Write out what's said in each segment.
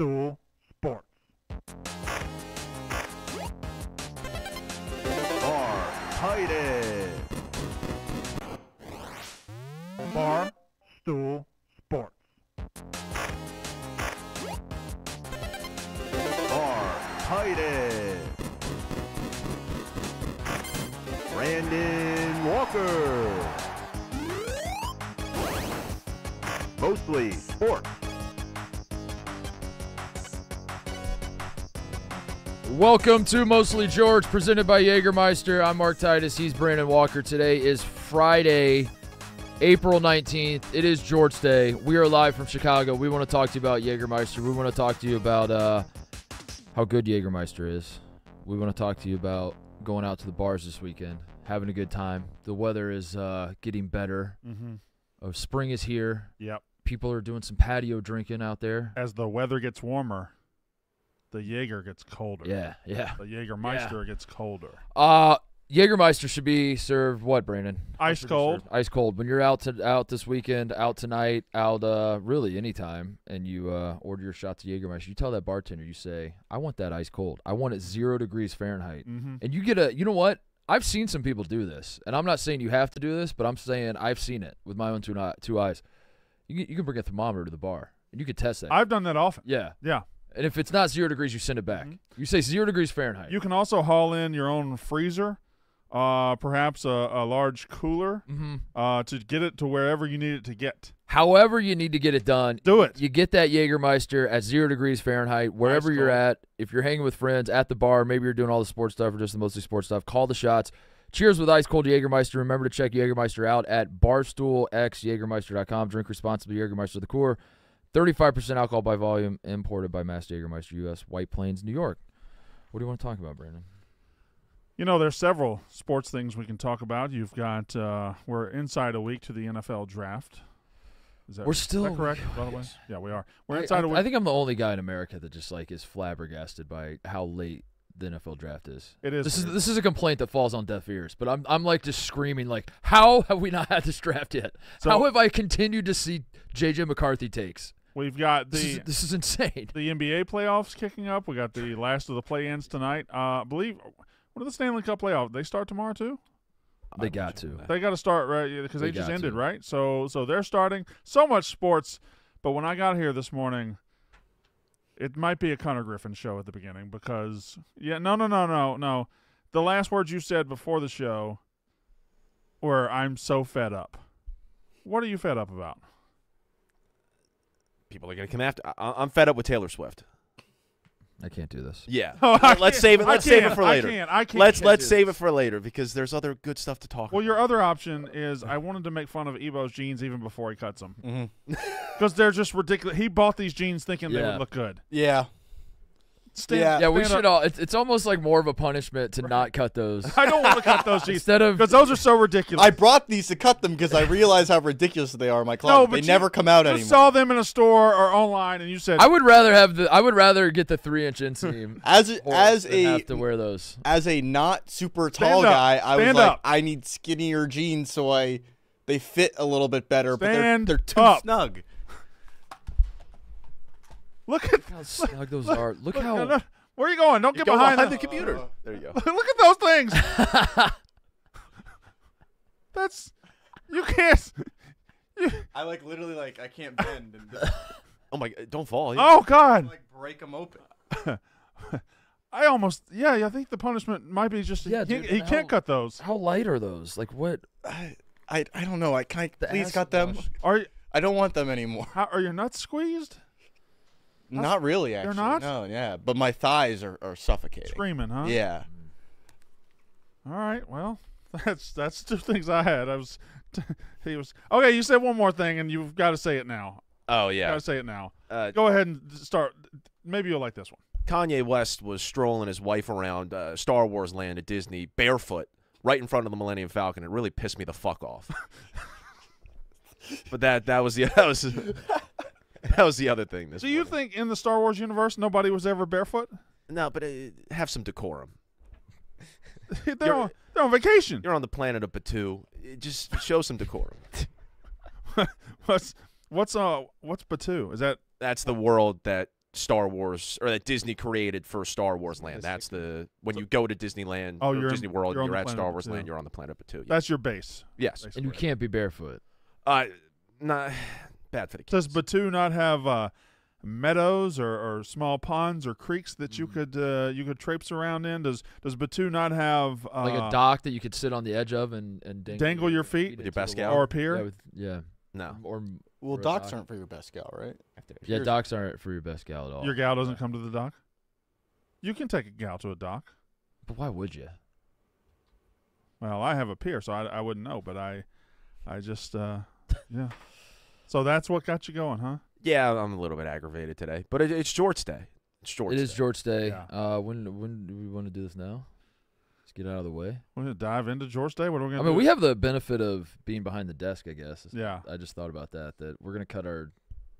Stool Sports. Bar tight end. Bar Stool Sports. Bar tight end. Brandon Walker. Mostly sports. Welcome to Mostly Jorts, presented by Jägermeister. I'm Mark Titus. He's Brandon Walker. Today is Friday, April 19th. It is Jorts Day. We are live from Chicago. We want to talk to you about Jägermeister. We want to talk to you about uh, how good Jägermeister is. We want to talk to you about going out to the bars this weekend, having a good time. The weather is uh, getting better. Mm-hmm. Oh, spring is here. Yep. People are doing some patio drinking out there. As the weather gets warmer, the Jaeger gets colder. Yeah, yeah. The Jägermeister gets colder. Uh Jägermeister should be served what, Brandon? Ice should it be cold. Ice cold. When you're out to out this weekend, out tonight, out uh really anytime, and you uh order your shot to Jägermeister, you tell that bartender, you say, I want that ice cold. I want it zero degrees Fahrenheit. Mm-hmm. And you get a you know what? I've seen some people do this. And I'm not saying you have to do this, but I'm saying I've seen it with my own two, ni- two eyes. You can, you can bring a thermometer to the bar and you can test that. I've done that often. yeah. Yeah. And if it's not zero degrees, you send it back. You say zero degrees Fahrenheit. You can also haul in your own freezer, uh, perhaps a, a large cooler, mm-hmm. uh, to get it to wherever you need it to get. However, you need to get it done. Do it. You get that Jägermeister at zero degrees Fahrenheit, wherever Ice you're at. If you're hanging with friends at the bar, maybe you're doing all the sports stuff or just the mostly sports stuff, call the shots. Cheers with ice cold Jägermeister. Remember to check Jägermeister out at barstoolxjagermeister.com. Drink responsibly, Jägermeister Liqueur. 35% alcohol by volume, imported by Mast Jägermeister U.S., White Plains, New York. What do you want to talk about, Brandon? You know, there's several sports things we can talk about. You've got uh, we're inside a week to the NFL draft. Is that, We're still- that correct? By the way, yeah, we are. We're I, inside a week. I think I'm the only guy in America that just like is flabbergasted by how late the NFL draft is. it is. This is this is a complaint that falls on deaf ears, but I'm I'm like just screaming like, how have we not had this draft yet? So- how have I continued to see JJ McCarthy takes? We've got This the is this is insane. the NBA playoffs kicking up. We got the last of the play-ins tonight. Uh, I believe what are the Stanley Cup playoffs? They start tomorrow too. They got to. They got to start right because they, They just ended to. right. So so they're starting so much sports. But when I got here this morning, it might be a Connor Griffin show at the beginning because yeah no no no no no the last words you said before the show were I'm so fed up. What are you fed up about? People are going to come after. I, I'm fed up with Taylor Swift. I can't do this. Yeah. Oh, let's save it. Let's save it can't, for I later. can't, I can't let's do let's this. save it for later because there's other good stuff to talk Well, about. your other option is I wanted to make fun of Ebo's jeans even before he cuts them Mhm. because they're just ridiculous. He bought these jeans thinking they would look good. Yeah. Stand, Yeah. Yeah, we should up. all. It's, it's almost like more of a punishment to not cut those I don't want to cut those jeans instead of. because those are so ridiculous. I brought these to cut them because I realize how ridiculous they are in my closet. no, but they you- never come out anymore. you anymore. saw them in a store or online, and you said, I would rather have the. I would rather get the three inch inseam. as a, as than a have to wear those. as a not super Stand tall up. guy, I was Stand like, up. I need skinnier jeans so I they fit a little bit better, but they're they're too up. snug. "Look at Look how snug those look- are. Look look- how. no, no. where are you going? Don't You get go behind, behind the the computer. Uh, there you go. Look at those things. That's you can't. You, I like literally like I can't bend and just, Oh my! God, Don't fall. oh God! like break them open. I almost yeah. I think the punishment might be just Yeah, he, dude, he how- can't cut those. How light are those? Like what? I, I I don't know. I can I The please cut them. wash. Are you- I don't want them anymore. how, are your nuts squeezed? Not really, actually. They're not? No, yeah, but my thighs are, are suffocating. Screaming, huh? Yeah. All right. Well, that's that's two things I had. I was he was okay. You said one more thing, and you've got to say it now. Oh yeah, got to say it now. Uh, Go ahead and start. Maybe you'll like this one. Kanye West was strolling his wife around uh, Star Wars Land at Disney barefoot, right in front of the Millennium Falcon. It really pissed me the fuck off. but that that was the that was that was the other thing. This So you morning. think in the Star Wars universe nobody was ever barefoot? no? But uh, have some decorum. they're You're- on they're on vacation. You're on the planet of Batuu. Uh, Just show some decorum. what's what's uh what's Batuu? Is that That's the world that Star Wars or that Disney created for Star Wars Land. That's the when you go to Disneyland Oh, or you're in- Disney World, you're you're, at Star Wars Batuu. Land. You're on the planet Batuu. Yeah. That's your base. yes. And you can't be barefoot. Uh, not bad for the kids. Does Batuu not have uh, meadows or, or small ponds or creeks that Mm. you could uh, you could traipse around in? Does Does Batuu not have uh, Like a dock that you could sit on the edge of and, and dangle, Dangle your feet? into Your best gal? or a pier? Yeah, with, yeah. no. Or Well, Or docks dock. aren't for your best gal, right? If yeah, docks aren't for your best gal at all. Your gal doesn't come to the dock. You can take a gal to a dock. But why would you? Well, I have a pier, so I, I wouldn't know, but I I just uh, yeah. So that's what got you going, huh? Yeah, I'm a little bit aggravated today, but it, it's Jorts Day. It's Jorts. It is Day. Jorts Day. Yeah. Uh, when when do we want to do this now? Let's get out of the way. We're gonna dive into Jorts Day. What are we gonna? I mean, do? we have the benefit of being behind the desk, I guess. Yeah. I just thought about that. That we're gonna cut our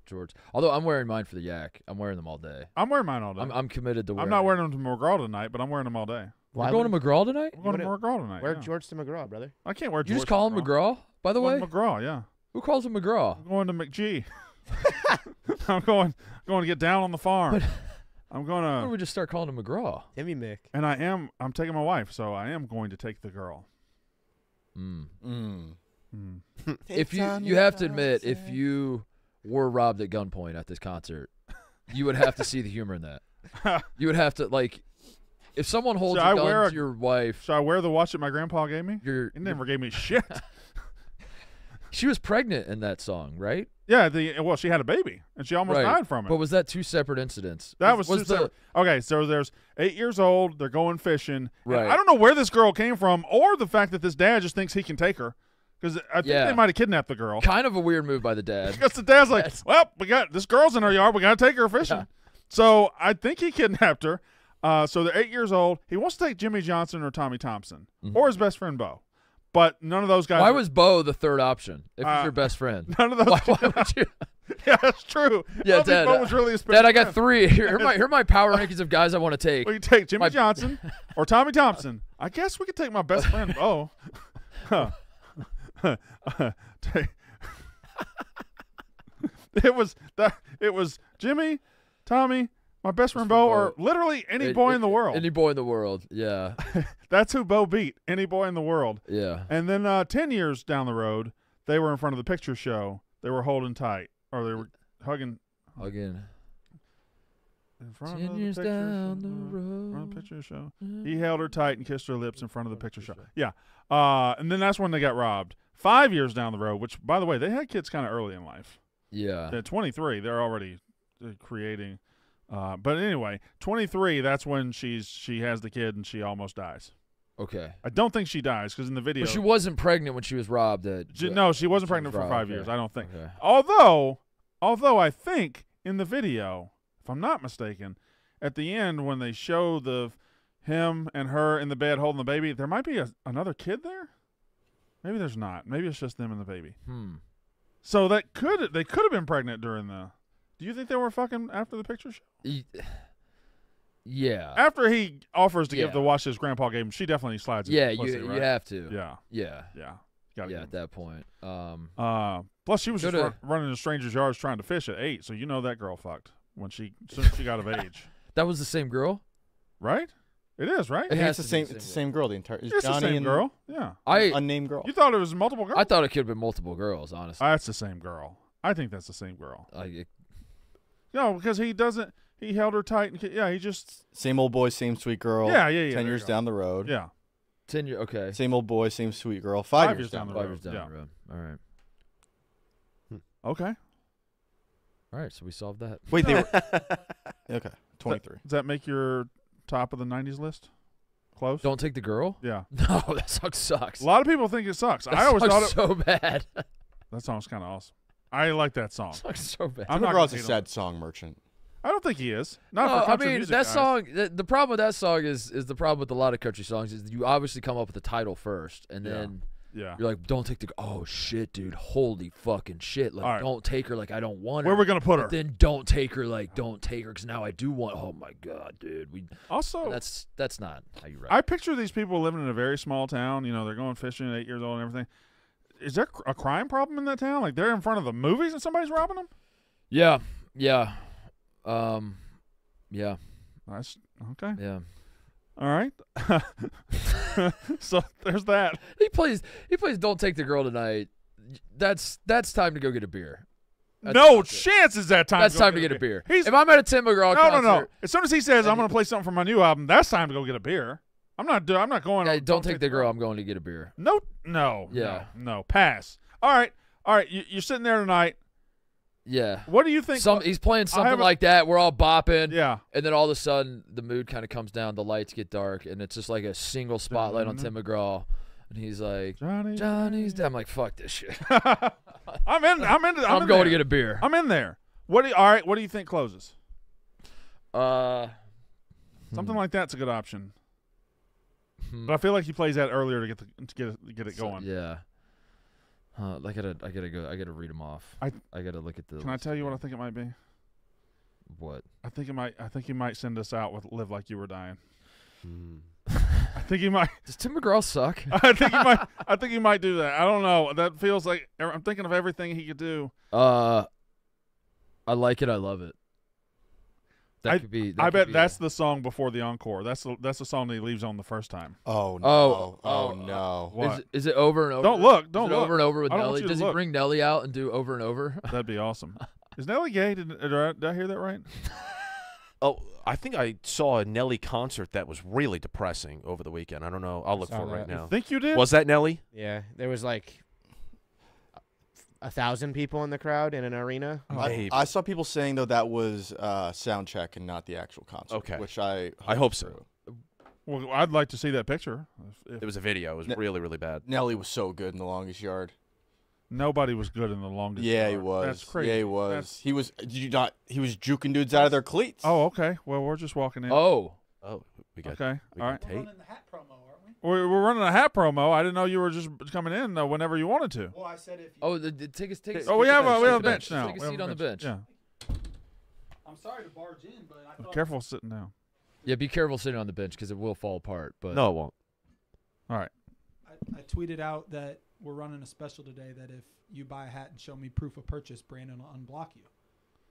Jorts. Although I'm wearing mine for the yak. I'm wearing them all day. I'm wearing mine all day. I'm I'm committed to. I'm not wearing them to McGraw tonight, but I'm wearing them all day. We're going to McGraw tonight. I'm going to wanna- McGraw tonight. Wear yeah. Jorts to McGraw, brother. I can't wear. You just call him McGraw. McGraw, by the way. going to McGraw, yeah. Who calls him McGraw? I'm going to McGee. I'm going going to get down on the farm. But- I'm going to. Why don't going we just start calling him McGraw? Timmy Mick. and I am. I'm taking my wife, so I am going to take the girl. Mm. Mm. Hmm. If you you have to admit, if you were robbed at gunpoint at this concert, you would have to see the humor in that. You would have to like, if someone holds Should a I gun wear to your wife, Should I wear the watch that my grandpa gave me? you're He never gave me shit. She was pregnant in that song, right? yeah, the well, she had a baby, and she almost Right. died from it. But was that two separate incidents? That was, was two the separate- okay. So there's eight years old. They're going fishing. and Right. I don't know where this girl came from, or the fact that this dad just thinks he can take her, because I think Yeah. they might have kidnapped the girl. kind of a weird move by the dad. Because the dad's like, Yes. well, we got this girl's in our yard. We got to take her fishing. Yeah. So I think he kidnapped her. Uh, so they're eight years old. He wants to take Jimmy Johnson or Tommy Thompson or his best friend Bo, but none of those guys. Why were- was Bo the third option if Uh, he's your best friend? none of those? why, why would you? yeah, that's true. Yeah, I don't think Dad, Bo uh, was really his Dad, I got three. Here, are my here are my power rankings of guys I want to take. We can take Jimmy My- Johnson or Tommy Thompson. I guess we could take my best friend Bo. It was that. It was Jimmy, Tommy, my best friend Bo, or literally any A- boy a- in the world. Any boy in the world. Yeah, That's who Bo beat. Any boy in the world. yeah. And then uh, ten years down the road, they were in front of the picture show. They were holding tight, or they were hugging. Hugging. In front ten of years the picture down show, the in front of the picture show. He held her tight and kissed her lips in front of the picture show. Yeah. Uh, and then that's when they got robbed. Five years down the road, which, by the way, they had kids kind of early in life. Yeah. At 23, they're already uh, creating. Uh, but anyway, 23, that's when she's she has the kid and she almost dies. Okay. I don't think she dies because in the video, But she wasn't pregnant when she was robbed. At she- no, she wasn't she was pregnant for robbed, five okay. years. I don't think. Okay. Although, although I think in the video, if I'm not mistaken, at the end when they show the him and her in the bed holding the baby, there might be a, another kid there. Maybe there's not. Maybe it's just them and the baby. Hmm. So that could they could have been pregnant during the. Do you think they were fucking after the picture show? Y- Yeah. After he offers to give Yeah. the watch his grandpa gave him, she definitely slides. his yeah. pussy, You right? you have to. Yeah, Yeah. yeah, Gotta Yeah. At that point. Um. Uh, plus, she was just to- run, running in strangers' yards trying to fish at eight, so you know that girl fucked when she as soon as she got of age, That was the same girl. right? It is right. It has it's the be same. the It's the same same girl. The entire. It's It's the same and girl. Yeah, I unnamed girl. you thought it was multiple girls. I thought it could have been multiple girls. Honestly. That's the same girl. I think that's the same girl. I, No, because he doesn't. He held her tight and yeah, he just Same old boy, same sweet girl. yeah, yeah, yeah. Ten years down the road. Yeah, ten year. Okay. Same old boy, same sweet girl. Five, years, down the Five road. years down yeah. the road. All right. okay. All right. So we solved that. Wait, they were okay. Twenty-three. Does that make your top of the '90s list? Close. Don't take the girl. Yeah. No, that song sucks. A lot of people think it sucks. That I always song's thought it. so bad. That song's kind of awesome. I like that song. That so bad. I'm Tim not McGraw's a hate on sad song merchant. I don't think he is. Not No, for I mean music that guys. song. The, the problem with that song is is the problem with a lot of country songs is you obviously come up with the title first, and Yeah. then Yeah. you're like, "Don't take the." Oh shit, dude! Holy fucking shit! Like, All right. don't take her. Like, I don't want her. Where we gonna put her? But then don't take her. Like, don't take her because now I do want. Oh my god, dude! We Also, that's that's not how you write. I picture these people living in a very small town. You know, they're going fishing at eight years old and everything. Is there a crime problem in that town? Like they're in front of the movies and somebody's robbing them? yeah, Yeah. Um. Yeah. That's okay. Yeah. All right. so there's that. He plays. He plays. Don't take the girl tonight. That's that's time to go get a beer. That's no chance is that time. That's to go time to get a beer. He's if I'm at a Tim McGraw no, no, concert, no. As soon as he says I'm going to play something from my new album, that's time to go get a beer. I'm not. do- I'm not going. yeah, on- don't take the girl. I'm going to get a beer. No, no. Yeah. No, no. Pass. All right. All right. You, you're sitting there tonight. Yeah. What do you think? Some he's playing something like that. We're all bopping. yeah. And then all of a sudden, the mood kind of comes down. The lights get dark, and it's just like a single spotlight on Tim McGraw. And he's like, Johnny. Johnny's dead. I'm like, fuck this shit. I'm in. I'm in. I'm, I'm, in going there. to get a beer. I'm in there. What do you, all right? What do you think closes? Uh, Something like that's a good option. Hmm. But I feel like he plays that earlier to get the to get it, get it So, going. yeah. Uh, I gotta, I gotta go. I gotta read them off. I- I gotta look at the. Can I tell you what I think it might be? What? I think it might. I think he might send us out with "Live Like You Were Dying." Hmm. I think he might. Does Tim McGraw suck? I think he might. I think he might do that. I don't know. That feels like I'm thinking of everything he could do. Uh, I like it. I love it. That I- could be. that I could bet be that's a- the song before the encore. That's the that's the song that he leaves on the first time. Oh no. Oh, Oh, oh, oh uh, no. What? Is, it- is it over and over? Don't look. Don't it look. over and over with I don't want Nelly? Does he look. bring Nelly out and do over and over? That'd be awesome. Is Nelly gay? Did, uh, did, I, did I hear that right? Oh, I think I saw a Nelly concert that was really depressing over the weekend. I don't know. I'll look for it right that. now. Think you did? Was that Nelly? Yeah, there was like a thousand people in the crowd in an arena. Oh. I, I saw people saying though that was uh, sound check and not the actual concert. Okay. Which I I hope so. Well, I'd like to see that picture. If, if It was a video. It was Ne- really, really bad. Nelly was so good in the longest yard. nobody was good in the longest. Yard. Yeah, he was. That's crazy. Yeah, he was. That's- He was. Did you not? He was juking dudes out of their cleats. oh, okay. Well, we're just walking in. Oh, Oh, we got. okay. We All got right. tape. We're, we're running a hat promo. I didn't know you were just coming in uh, whenever you wanted to. Well, I said if you, oh, the, the, take a take. a Oh, we have a bench, we have a bench now. Take now. a We have seat on the bench. Yeah. I'm sorry to barge in, but I thought Careful sitting down. Yeah, be careful sitting on the bench because it will fall apart. But No, it won't. All right. I, I tweeted out that we're running a special today that if you buy a hat and show me proof of purchase, Brandon will unblock you.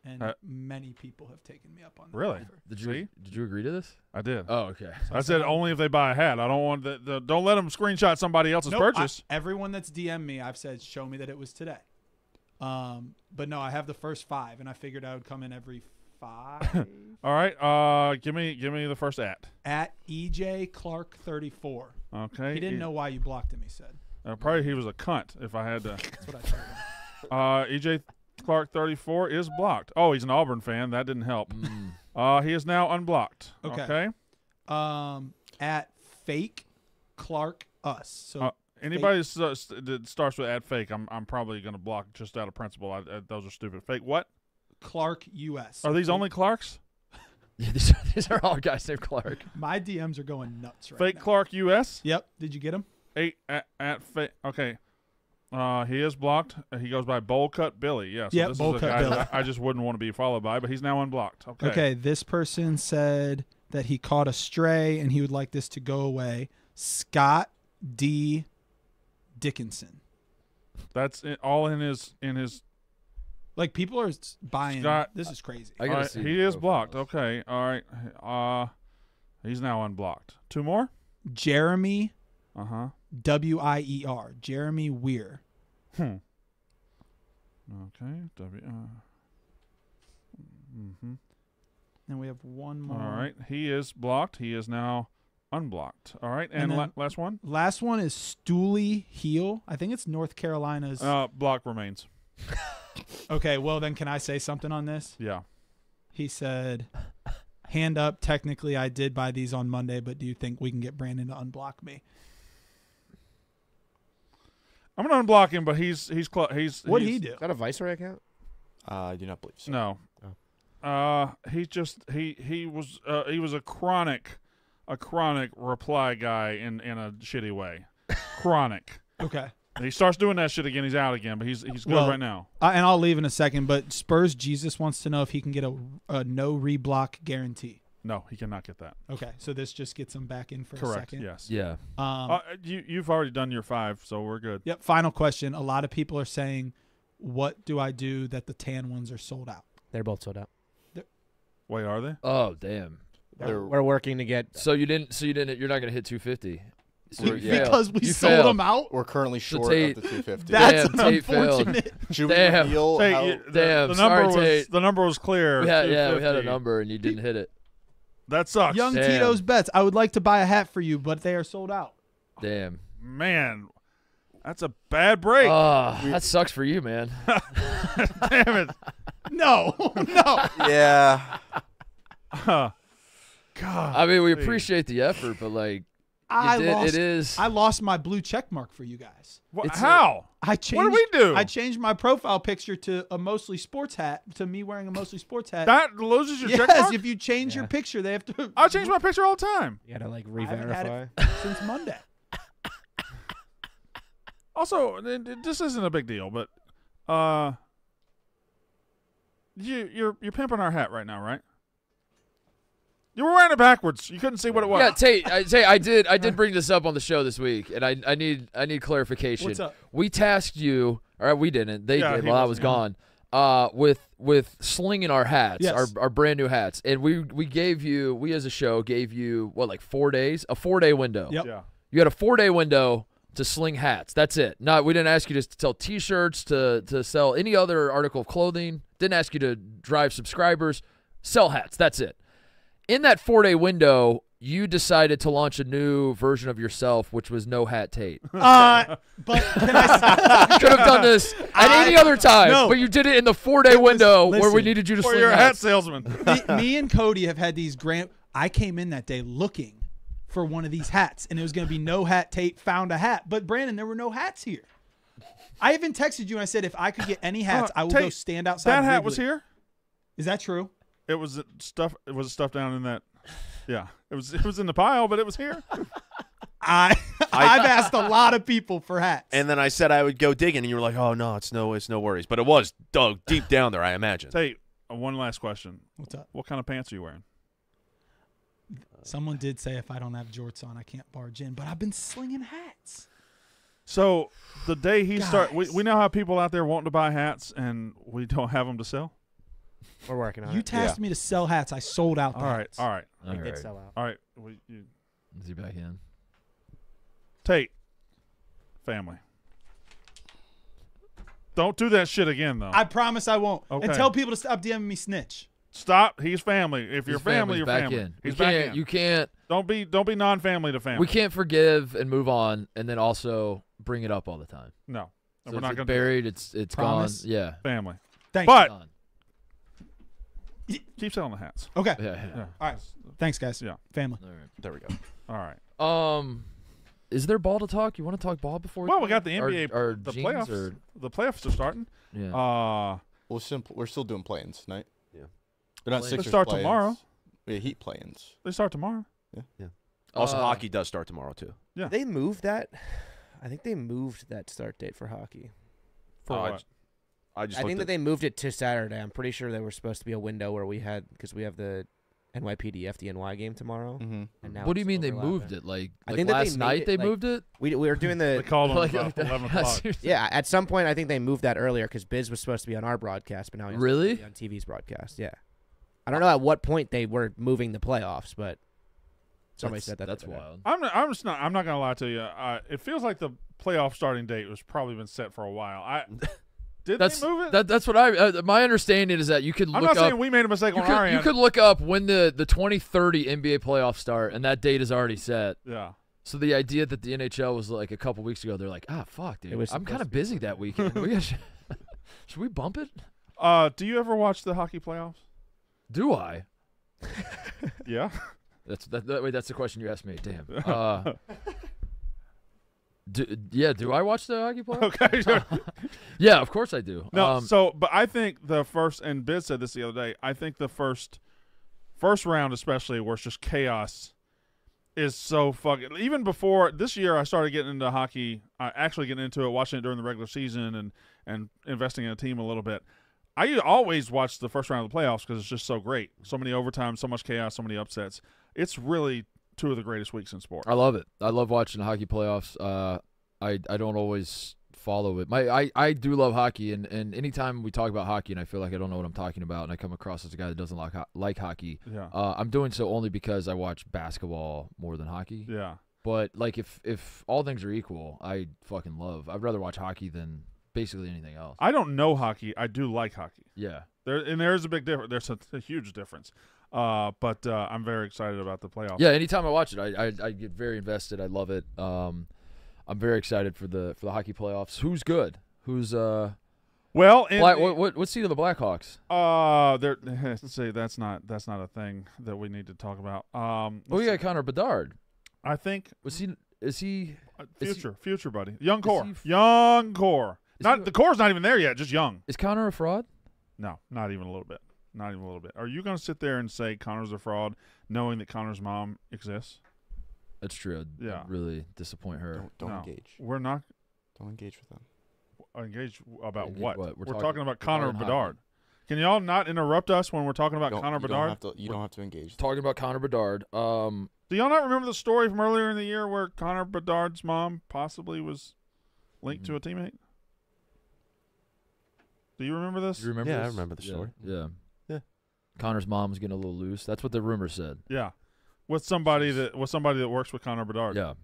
And Uh, many people have taken me up on that. Really? offer. did you See? did you agree to this? I did. Oh, okay. I said only if they buy a hat. I don't want the, the don't let them screenshot somebody else's Nope, I- purchase. everyone that's DM me, I've said, show me that it was today. Um, but no, I have the first five, and I figured I would come in every five All right. Uh, give me give me the first at. at EJ Clark 34. Okay. He didn't know why you blocked him. He said Uh, probably he was a cunt. If I had to. that's what I told him. Uh, EJ Clark 34 is blocked. Oh, he's an Auburn fan. That didn't help. Mm. Uh, he is now unblocked. Okay. Okay. Um, at fake Clark us. So Uh, anybody s- uh, s- that starts with at fake, I'm I'm probably gonna block just out of principle. I, I, those are stupid. Fake what? Clark US. Are these Fake- only Clarks? Yeah, these are, these are all guys named Clark. My DMs are going nuts right Fake now. Clark US. Yep. Did you get him? Eight at, at fake. Okay. Uh, he is blocked. He goes by Bowl Cut Billy. Yes. Yeah. So Yep, this Bowl is a Cut guy Billy. I just wouldn't want to be followed by, but he's now unblocked. Okay. Okay. This person said that he caught a stray and he would like this to go away. Scott D. Dickinson. That's it, all in his in his. Like people are buying. Scott- this is crazy. I all gotta right, see. he is blocked. profiles. Okay. All right. Uh, he's now unblocked. Two more. Jeremy Uh huh. W I E R. Jeremy Weir. Hmm. Okay. W. Uh, mm-hmm. And we have one more. All right. He is blocked. He is now unblocked. All right. And, And la- last one. Last one is Stooley Heel. I think it's North Carolina's. Uh, block remains. okay, well then, can I say something on this? Yeah. He said, "Hand up. Technically, I did buy these on Monday, but do you think we can get Brandon to unblock me?" I'm gonna unblock him, but he's he's cl- he's. What'd he he's- do? Is that a Viceroy account? Uh, I do not believe so. No. Uh, he just he he was uh, he was a chronic, a chronic reply guy in in a shitty way, chronic. Okay. he starts doing that shit again. He's out again, but he's he's good Well- right now. Uh, and I'll leave in a second, but Spurs Jesus wants to know if he can get a, a no reblock guarantee. No, he cannot get that. Okay, so this just gets him back in for a Correct. second. Yes. Yeah. Um, Uh, you you've already done your five, so we're good. Yep. Final question. A lot of people are saying, "What do I do that the tan ones are sold out?" They're both sold out. Wait, are they? Oh damn. They're- We're working to get. So you didn't. So you didn't. You're not gonna hit 250. So you failed. because we You sold failed. them out. We're currently So short Tate- of the 250. That's Damn, Tate unfortunate. Should Damn. Tate, how- you- the, Damn, the sorry, number was Tate. the number was clear. We had, yeah, we had a number and you didn't hit it. That sucks. Young Damn. Tito's bets. I would like to buy a hat for you, but they are sold out. Damn. Man, that's a bad break. Ah, that sucks for you, man. Damn it. No, no. yeah. Huh. God. I mean, we Hey. appreciate the effort, but like, you I did, lost. it is. I lost my blue check mark for you guys. Wha- it's how? I changed. What did we do? I changed my profile picture to a mostly sports hat to me wearing a mostly sports hat. that loses your yes, check mark? if you change your picture, they have to. I change my picture all the time. You gotta like I haven't had re-verify. it since Monday. Also, it- it- this isn't a big deal, but uh, you you're you're pimping our hat right now, right? You were wearing it backwards. You couldn't see what it was. yeah, Tate. I, Tate, I did. I did bring this up on the show this week, and I, I need, I need clarification. What's up? We tasked you, or we didn't. They Yeah, did he while I was- was yeah. gone. Uh, with with slinging our hats, Yes. our our brand new hats, and we we gave you, we as a show gave you what like four days, a four day window. Yep. Yeah. You had a four day window to sling hats. That's it. Not we didn't ask you to sell T-shirts, to to sell any other article of clothing. Didn't ask you to drive subscribers. Sell hats. That's it. In that four day window, you decided to launch a new version of yourself, which was no hat Tate. Uh, but can I? You could have done this at I- any other time, no. but you did it in the four day It was- window where we needed you to Or sling you're a hat salesman. me, me and Cody have had these grand. I came in that day looking for one of these hats, and it was going to be no hat. Tate found a hat, but Brandon, there were no hats here. I even texted you and I said if I could get any hats, Uh, I will go stand outside. that hat was here. Is that true? It was stuff. It was stuff down in that. Yeah, it was. It was in the pile, but it was here. I I've asked a lot of people for hats. And then I said I would go digging, and you were like, "Oh no, it's no, it's no worries." But it was dug deep down there, I imagine. Tate, uh, one last question. What's up? What kind of pants are you wearing? Someone did say if I don't have jorts on, I can't barge in, but I've been slinging hats. So the day he start, we, Guys. we now have people out there wanting to buy hats, and we don't have them to sell. We're working on it. You it. tasked me to sell hats. I sold out. The All right, hats. all right, All did right. sell out. all right. We, you, Is he back in? Tate, family. Don't do that shit again, though. I promise I won't. Okay. And tell people to stop DMing me snitch. Stop. He's family. If you're His family, family's you're back family. in. He's you back can't. in. You can't. don't be don't be non-family to family. We can't forgive and move on, and then also bring it up all the time. No, So we're if not going to buried. It's it's Promise? gone. Yeah. family. Thank you. But Gone. Keep selling the hats. Okay. Yeah. yeah. Yeah. All right. Thanks, guys. Yeah. Family. All right. There we go. All right. Um, is there ball to talk? You want to talk ball before? Well, we got the NBA. or the playoffs. or- the playoffs are starting. yeah. Uh, We're, simple, we're still doing play-ins tonight. Yeah. They're not Play-ins. Sixers They start play-ins. tomorrow. Yeah, Heat play-ins. they start tomorrow. Yeah. Yeah. Also, Uh, hockey does start tomorrow too. Yeah. They moved that. I think they moved that start date for hockey. For I what? J- I just I looked think that they moved it to Saturday. I'm pretty sure there was supposed to be a window where we had because we have the NYPD FDNY game tomorrow. Mm-hmm. And now what do you it's mean they moved it? Like, I like think that they last night it, they like- moved it. We we were doing They the called them Like, about like, eleven o'clock. yeah. At some point, I think they moved that earlier because Biz was supposed to be on our broadcast, but now he's Really? on TV's broadcast. Yeah. I don't know at what point they were moving the playoffs, but somebody That's- said that. That's other day. wild. I'm not, I'm just not. I'm not gonna lie to you. Uh, it feels like the playoff starting date was probably been set for a while. I did That's they move it? that, that's what I. Uh, my understanding is that you could I'm look not up. saying we made a mistake you on could, our you end. could look up when the the 2030 NBA playoffs start, and that date is already set. yeah. So the idea that the NHL was like a couple weeks ago, they're like, ah, fuck, dude, I'm kind of busy that weekend. we got, should we bump it? Uh, do you ever watch the hockey playoffs? Do I? Yeah. That's that, that. Wait, that's the question you asked me. Damn. Uh, do, yeah, do I watch the hockey playoffs? okay. sure. Yeah, of course I do. No, um, so but I think the first and Biz said this the other day. I think the first first round, especially where it's just chaos, is so fucking. Even before this year, I started getting into hockey. I actually getting into it, watching it during the regular season, and and investing in a team a little bit. I always watch the first round of the playoffs because it's just so great. So many overtime, so much chaos, so many upsets. It's really two of the greatest weeks in sport. I love it. I love watching hockey playoffs. Uh, I I don't always follow it. My I, I do love hockey, and, and anytime we talk about hockey, and I feel like I don't know what I'm talking about, and I come across as a guy that doesn't like like hockey, Yeah. uh, I'm doing so only because I watch basketball more than hockey. yeah. But like if if all things are equal, I fucking love. I'd rather watch hockey than basically anything else. I don't know hockey. I do like hockey. yeah. There and there is a big difference. There's a, a huge difference. Uh, but uh, I'm very excited about the playoffs. Yeah, anytime I watch it, I, I I get very invested. I love it. Um, I'm very excited for the for the hockey playoffs. Who's good? Who's uh? Well, in, Black, what, what what seed are the Blackhawks? uh. Let's say that's not that's not a thing that we need to talk about. Um, Oh, we got Connor Bedard. I think Was he? Is he? uh, Is he- future, future, buddy, young core, young core. Not he- the core's not even there yet. Just young. Is Connor a fraud? No, not even a little bit. Not even a little bit. Are you going to sit there and say Connor's a fraud, knowing that Connor's mom exists? That's true. I'd, I'd Yeah. really disappoint her. Don't, don't No. engage. We're not Don't engage with them. engaged about Engage what? what? We're We're, talking talking, about Connor and. Bedard. Can y'all not interrupt us when we're talking about Don't- Connor you Bedard? Don't have to, you don't have to engage. Talking about Connor Bedard. Um, Do y'all not remember the story from earlier in the year where Connor Bedard's mom possibly was linked to a teammate? Do you remember this? do you remember? Yeah, I this? remember the Yeah, story. Yeah. Yeah. Connor's mom was getting a little loose. That's what the rumor said. Yeah, with somebody that with somebody that works with Connor Bedard. Yeah.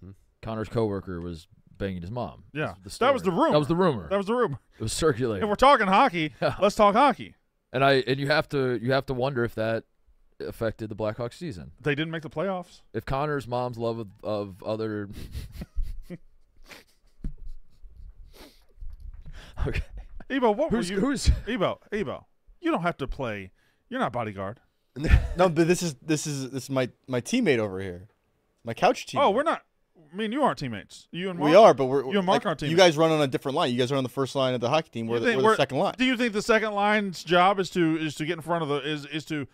Hmm. Connor's coworker was banging his mom. Yeah. That's That was the rumor. That was the rumor. that was the rumor. it was circulating. If we're talking hockey, Yeah. let's talk hockey. And I and you have to you have to wonder if that affected the Blackhawks season. They didn't make the playoffs. If Connor's mom's love of, of other Okay. Ebo, what Who's were you? who's Ebo, Ebo, you don't have to play. You're not bodyguard. No, but this is this is this is my my teammate over here, my couch team. Oh, we're not. I mean, you aren't teammates. You and Mark. We are, but we're You and Mark like, aren't You guys run on a different line. You guys are on the first line of the hockey team. We're, the, we're- the second line. Do you think the second line's job is to is to get in front of the is is to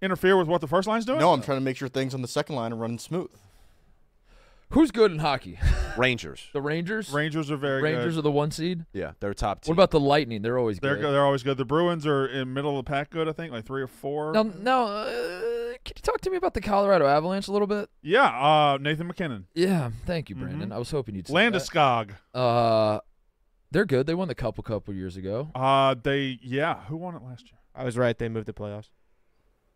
interfere with what the first line's doing? No, I'm trying to make sure things on the second line are running smooth. Who's good in hockey? Rangers. The Rangers? Rangers are very good. Rangers good. are the one seed? Yeah, they're top team. What about the Lightning? They're always They're good. good. they're always good. The Bruins are in middle of the pack. Good, I think, like three or four. Now, now uh, can you talk to me about the Colorado Avalanche a little bit? Yeah, uh, Nathan MacKinnon, Yeah, thank you, Brandon. Mhm. I was hoping you'd say that. Landeskog. Uh, they're good. They won the cup a couple years ago. Uh, they yeah. Who won it last year? I was right. They moved to playoffs.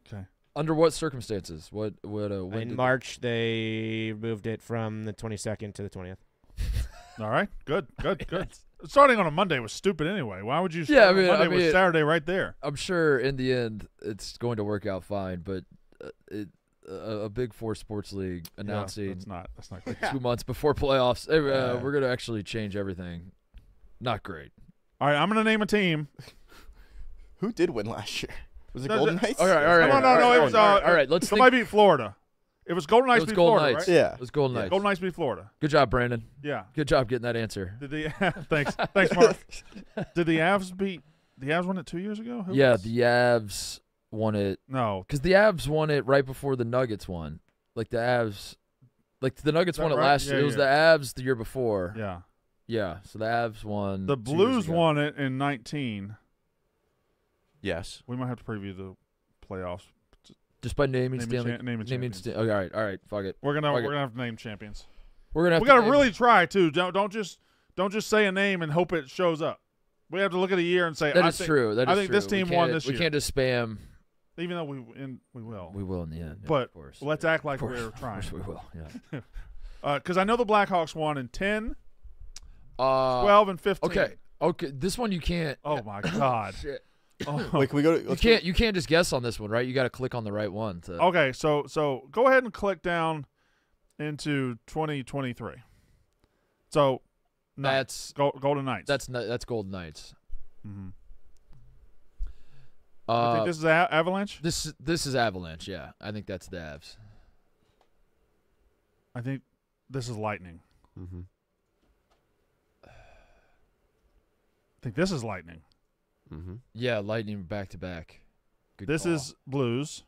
Okay. Under what circumstances? What what uh, when In March, they moved it from the 22nd to the 20th. All right. Good. Good. Good. Starting on a Monday was stupid anyway. Why would you? Yeah, start I mean- I Monday with mean- Saturday right there. I'm sure in the end it's going to work out fine, but uh, it, a, a big four sports league Yeah, announcing that's not. That's not. Good. two months before playoffs, eh, uh, Yeah. we're going to actually change everything. Not great. All right. I'm gonna name a team. Who did win last year? Was it No, Golden the- Knights? All right, all right. No, no, no. It was. Uh, all right, let's think. Somebody beat Florida. It was Golden Knights It was beat Golden Florida, Knights. right? Yeah. Let's Golden Knights. Golden Knights beat Florida. Good job, Brandon. Yeah. Good job getting that answer. Did the thanks thanks Mark. Did the Avs beat the Avs won it two years ago? Who Yeah, was- the Avs won it no. because the Avs won it right before the Nuggets won. Like the Avs, like the Nuggets that won it right? last Yeah, year. It was the Avs the year before. Yeah. Yeah, so the Avs won. The two years Blues ago. won it in 19. Yes. We might have to preview the playoffs. just by naming Naming Stanley. cha- naming naming champions. Sta- okay, all right, all right, fuck it. We're gonna Okay. we're gonna have to name champions. We're gonna have We to gotta name- really try too. Don't don't just don't just say a name and hope it shows up. We have to look at a year and say That I is think, true. That I is think this true. We team won this We year. We can't just spam. Even though we in we will. We will in the end. yeah, But of course. Let's act like we're Of trying. course we will. Yeah. Because I know the Blackhawks won in 10, Uh, 12, and 15. okay. Okay. This one you can't. Oh my God. Shit. Oh. Wait, can we go? To, you can't. You can't just guess on this one, right? You got to click on the right one. To, Okay, so so go ahead and click down into 2023. So no, That's Go, Golden Knights. that's that's Golden Knights. Mhm. I Uh, think this is a- Avalanche. this this is Avalanche. Yeah, I think that's the Avs. I think this is Lightning. Mm-hmm. I think this is Lightning. Mm-hmm. Yeah, Lightning back to back. Good This call. is Blues.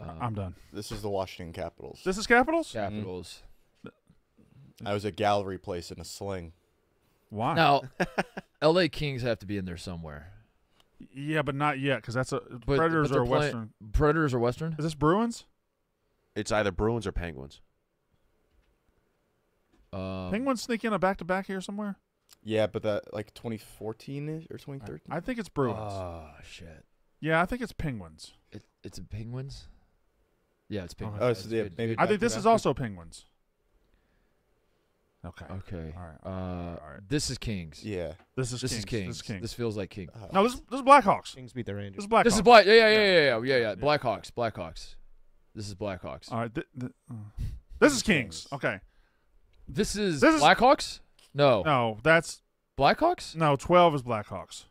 Uh, I'm done. This is the Washington Capitals. This is Capitals. Capitals. I was at Gallery Place in a sling. Why? Now, L.A. Kings have to be in there somewhere. Yeah, but not yet because that's a But- Predators but they're are Western. Predators or Western? Is this Bruins? It's either Bruins or Penguins. Um, Penguins sneak in a back to back here somewhere. Yeah, but that like 2014 -ish or 2013. I think it's Bruins. Oh shit! yeah, I think it's Penguins. It, it's a Penguins. Yeah, it's Penguins. Oh, That's so yeah, good- maybe I think this is also Penguins. Okay. Okay. All right. Uh, All right. This is Kings. yeah. This is This Kings. is Kings. This is Kings. This feels like King. Uh, no, this, this is Blackhawks. Kings beat the Rangers. This is Blackhawks. This is Black. Yeah, yeah, yeah, yeah, yeah, yeah, yeah. Blackhawks. Blackhawks. This is Blackhawks. All right. Th- th- uh, this is Kings. Okay. This is This is- Blackhawks. No, No, that's Blackhawks. no. Twelve is Blackhawks.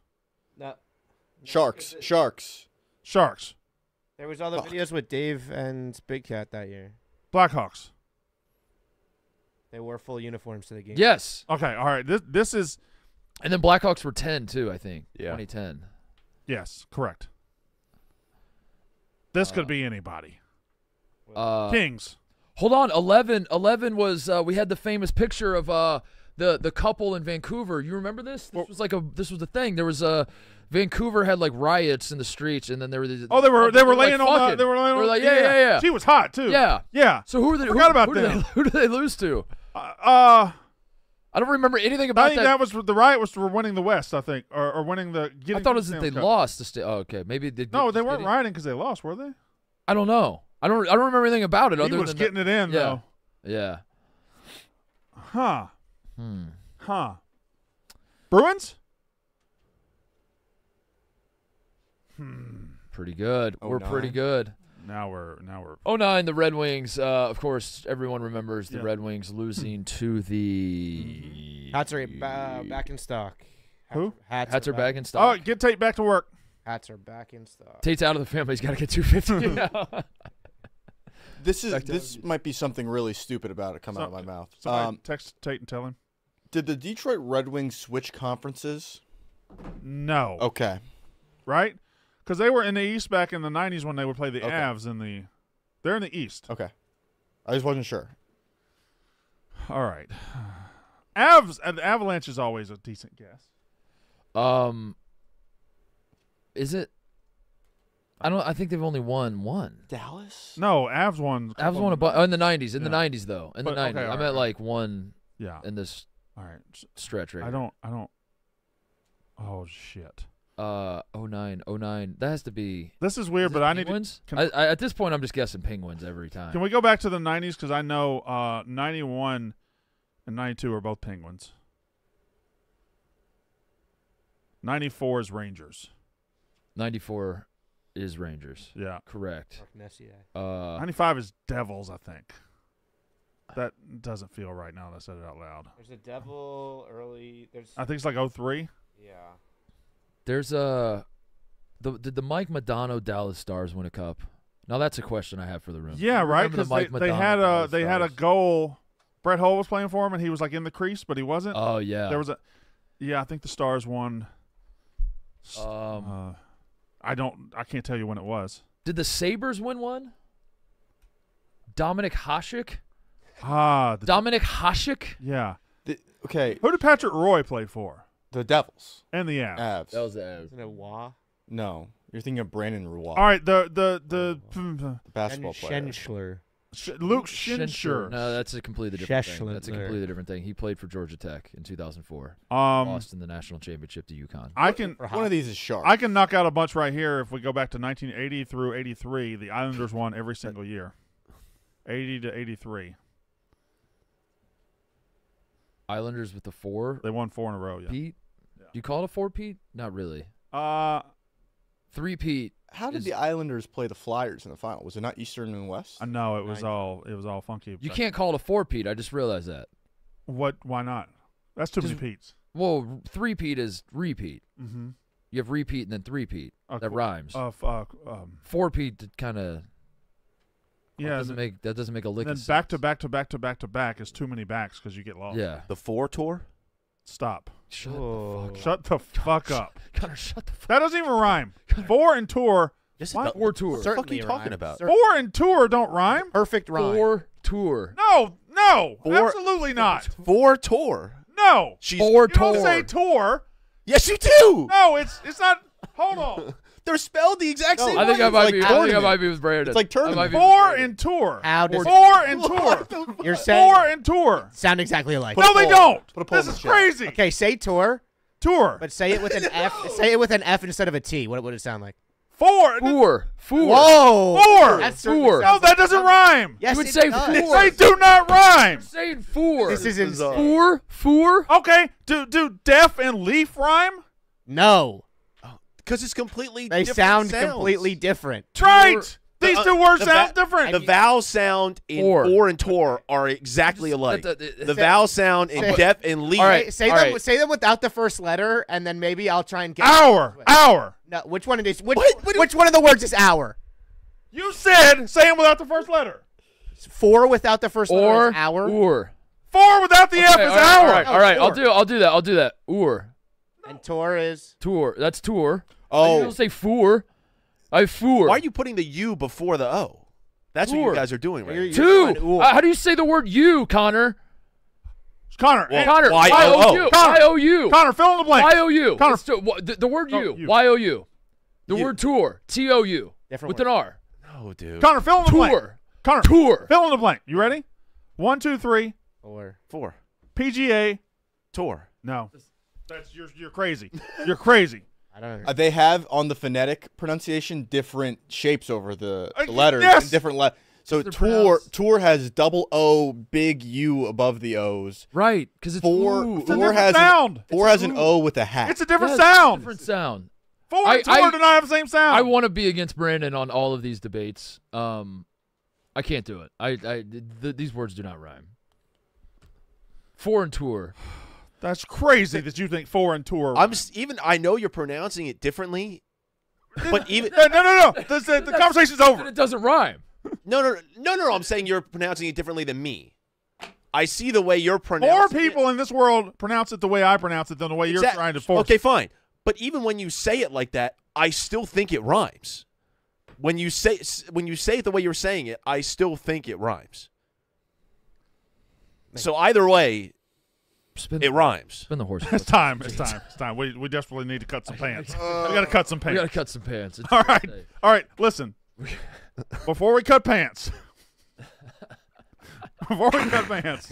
No. Sharks. Sharks. Sharks. There was other Fuck. videos with Dave and Big Cat that year. Blackhawks. They wore full uniforms to the game. Yes, Okay. All right. This this is and then Blackhawks were ten too. I think. Yeah. 2010. yes, correct. This Uh, could be anybody. Uh, Kings. Hold on, 11. 11 was uh, we had the famous picture of uh, the the couple in Vancouver. You remember this? This was like a this was the thing. There was a Vancouver had like riots in the streets, and then there were these, Oh, they were they were like, laying on the, they were laying on like yeah yeah yeah. She was hot too. Yeah. Yeah. So who are they? forgot who, about who them. They, who do they lose to? Uh, uh I don't remember anything about that. I think that, was the riot was for winning the West, I think, or, or winning the. Getting I thought it was the that they Cup. lost the state. Oh, okay, maybe they. No, they weren't rioting because they lost, were they? I don't know. I don't. I don't remember anything about it. He other was than getting it in yeah. though. Yeah. Huh? Hmm. Huh? Bruins? Hmm. Pretty good. Oh, We're pretty good. Now we're now we're Oh nine, the Red Wings. Uh, of course, everyone remembers the Yeah. Red Wings losing to the Hats are ba- back in stock. Hats, Who? Hats, Hats are back in stock. oh get Tate back to work. Hats are back in stock. Tate's out of the family. He's got to get two fifty. This is Back to this O's. might be something really stupid about it come out of my mouth. Um, text Tate and tell him. Did the Detroit Red Wings switch conferences? No, Okay. right? Because they were in the East back in the '90s when they would play the Okay. Avs in the. They're in the East. Okay. I just wasn't sure. All right. Avs and the Avalanche is always a decent guess. um, is it? I don't. I think they've only won one. Dallas? No, Avs won. Avs won a bu- oh, in the nineties. In the nineties, though. In the But, okay, nineties, I all meant right. like one Yeah. in this All right. Stretch right I here. don't. I don't. Oh shit. Uh, 09, 09. That has to be. This is weird, is but it I need. To, Penguins. can- I, I, at this point, I'm just guessing Penguins every time. can we go back to the '90s? Because I know uh, '91 and '92 are both Penguins. '94 is Rangers. 94 is Rangers. Yeah. Correct. Mark Messier. Uh, '95 is Devils. I think. That doesn't feel right now that I said it out loud. There's a devil early. There's I think it's like 03. yeah. there's a. The, did the Mike Modano Dallas Stars win a cup? Now that's a question I have for the room. Yeah, right. remember the Because they, Mike they Modano had a Dallas they had a Stars? goal. Brett Hull was playing for him, and he was like in the crease, but he wasn't. Oh yeah. There was a. Yeah, I think the Stars won. S- Um, uh, I don't. I can't tell you when it was. did the Sabres win one? Dominik Hasek. Ah, the, Dominik Hasek. yeah. The, okay. Who did Patrick Roy play for? The Devils. And the Avs. Avs. That was the. Isn't it Wah? no. You're thinking of Brandon Roy, All right, the the the, the basketball Schen- player. Schenschler. Sh- Luke Schenscher. No, that's a completely different thing. That's a completely different thing. He played for Georgia Tech in 2004. Um, lost in the national championship to UConn. I can One of these is sharp. I can knock out a bunch right here. If we go back to 1980 through 83, the Islanders won every single year. 80 to 83, Islanders with the four. they won four in a row. Yeah. Pete. You call it a four Pete? Not really. Uh, Three Pete. How did is- the Islanders play the Flyers in the final? Was it not Eastern and West? I know it was Nine. all it was all funky. You can't call it a four Pete. I just realized that. What? Why not? That's too many Pete's. Well, three Pete is repeat. Mm-hmm. You have repeat and then three Pete. that rhymes. Uh, f- uh, um, four Pete kind of. Yeah. That doesn't th- make that doesn't make a lick. then of back to back to back to back to back is too many backs because you get lost. Yeah. The four tour? Stop. Shut Whoa. the fuck. Up. Shut the fuck up. Connor, shut the fuck. That doesn't even rhyme. Four and tour. Yes, What? it does. Four tour. What the fuck are Certainly you a talking rhyme. about? Four and tour don't rhyme. Perfect rhyme. Four tour. No, no, Four- absolutely not. Four tour. No. She's Four You don't tour. say tour. Yes, you do. No, it's it's not. Hold on. They're spelled the exact No, same I think way. I might like be. I think I might be with Brandon. It's like I tournament. Four and tour. How does Four and tour. you're saying Four and tour. sound exactly alike? No, they don't. Put a This is crazy. Okay, say tour, Tour. but say it with an F. Say it with an F instead of a T. What would it sound like? Four. Four. Four. Whoa! Four. That certainly Four. No, that doesn't rhyme. Yes, You would it say does. four. They do not rhyme. You're Saying four. This is insane. four. Four. Okay. Do do deaf and leaf rhyme? No, because it's completely they different sound sounds. completely different. Right. The- These uh, two words the sound va- different. The vowel sound in Four. four, and tor are exactly alike. that- that- the vowel sound in Say- deaf and leaf. All right. Say, say all them. right. Say them without the first letter, and then maybe I'll try and get. hour. Hour. No, which one of these? Which, What? What do- which one of the words is hour? You said say them without the first letter. Four without the first letter Or is hour. Or. Four without the F Okay, is all right, hour. All right. All right. I'll four. do. I'll do that. I'll do that. Or. And tour is. Tour. That's tour. You Oh, don't say four. I four. Why are you putting the U before the O? That's what Four. you guys are doing right You're- you're Two. Uh, how do you say the word you, Connor? Connor. Well, Connor. Y O Y O. O U. Connor. Y O U. Connor, fill in the blank. Y O U. Connor. It's to- wha- The the word No, you. you. Y O U. The You. word tour. T O U. Different With word. an R. No, dude. Connor, fill in the blank. Tour. Connor, Tour. fill in the blank. You ready? One, two, three. Or. Four. PGA. Tour. No. That's you're you're crazy. You're crazy. I don't know. uh, they have on the phonetic pronunciation different shapes over the, the letters. yes! and different le- So tour pronounced- tour has double O, big U above the O's. Right. Because it's Four ooh. Four different has sound. An, four has an O with a hat. It's a different Yeah, it's a sound. Different sound. Four I- and tour I- do not have the same sound. I want to be against Brandon on all of these debates. Um, I can't do it. I, I th- these words do not rhyme. Foreign tour. That's crazy that you think four and tour. I'm s- even. I know you're pronouncing it differently, but even no, no, no, no. This, uh, the conversation's Then over. it doesn't rhyme. no, no, no, no, no. I'm saying you're pronouncing it differently than me. I see the way you're pronouncing. More pronouncing. people in this world pronounce it the way I pronounce it than the way you're trying to force. Okay, fine. But even when you say it like that, I still think it rhymes. When you say when you say it the way you're saying it, I still think it rhymes. So either way, Spin, it rhymes. spin the horse. It's time. It's time. It's time. We, we desperately need to cut some pants. we got to cut some pants. we gotta cut some pants. It's All right. Thursday. All right. Listen. Before we cut pants. Before we cut pants.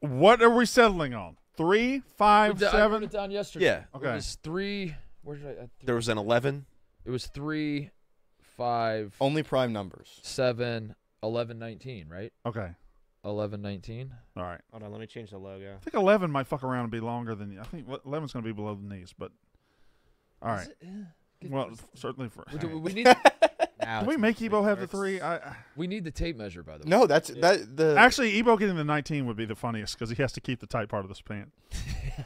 what are we settling on? Three, five, I wrote it down yesterday. Yeah. Okay. It Okay. was three. Where did I? I There was an 11. it was three, five, Only prime numbers. seven, eleven, nineteen. Right? Okay. Eleven, nineteen. All right. Hold on, let me change the logo. I think 11 might fuck around and be longer than I think 11's going to be below the knees, but all right. Well, certainly for. We, do- we need Now Did we make Ebo have the three? I, I we need the tape measure by the way. No, that's that the actually Ebo getting the 19 would be the funniest because he has to keep the tight part of this pant.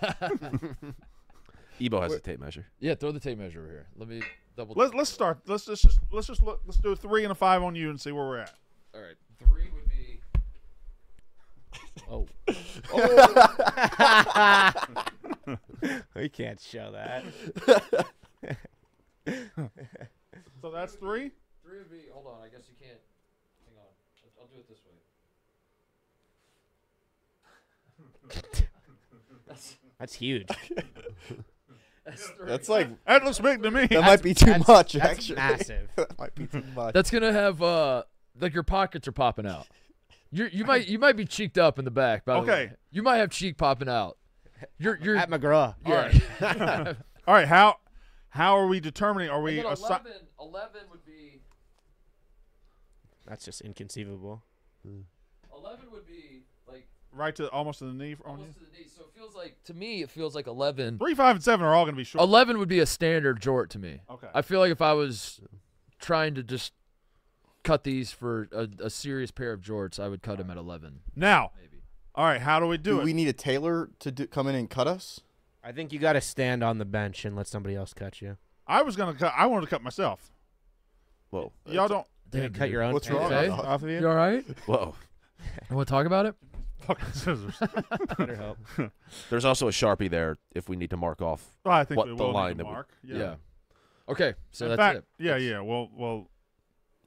Ebo has a tape measure. Yeah, throw the tape measure over here. Let me double. Let's let's start. Let's just just let's just look. Let's do a three and a five on you and see where we're at. All right, three would be. Oh, we can't show that. So that's three. three would be. Hold on, I guess you can't. Hang on, I'll- I'll do it this way. That's that's huge. That's that's like That looks big to me. that might be too That's- much that's actually. massive. that might be too much. That's gonna have uh like your pockets are popping out. You you might you might be cheeked up in the back. By the Okay. way. you might have cheek popping out. You're you're At McGraw. yeah. All right. All right. How how are we determining? Are we And then assi- 11, 11 would be That's just inconceivable. eleven would be like right to almost to the knee on you? almost to the knee. So it feels like to me it feels like eleven. Three, five, and seven are all going to be short. 11 would be a standard jort to me. Okay. I feel like if I was trying to just cut these for a, a serious pair of jorts, I would cut them at 11, Now, maybe. all right. How do we do, Do it? we need a tailor to do, come in and cut us? I think you got to stand on the bench and let somebody else cut you. I was going to cut. I wanted to cut myself. Whoa. Y'all don't. Damn, cut your own. What's pants wrong? Okay. off- off of you? You all right? Whoa. You want to talk about it? Fucking scissors. Better help. There's also a sharpie there if we need to mark off. Well, I think What we the line need that to we- mark. Yeah. Yeah. Okay, so In that's fact, it. yeah, It's- yeah. Well, well,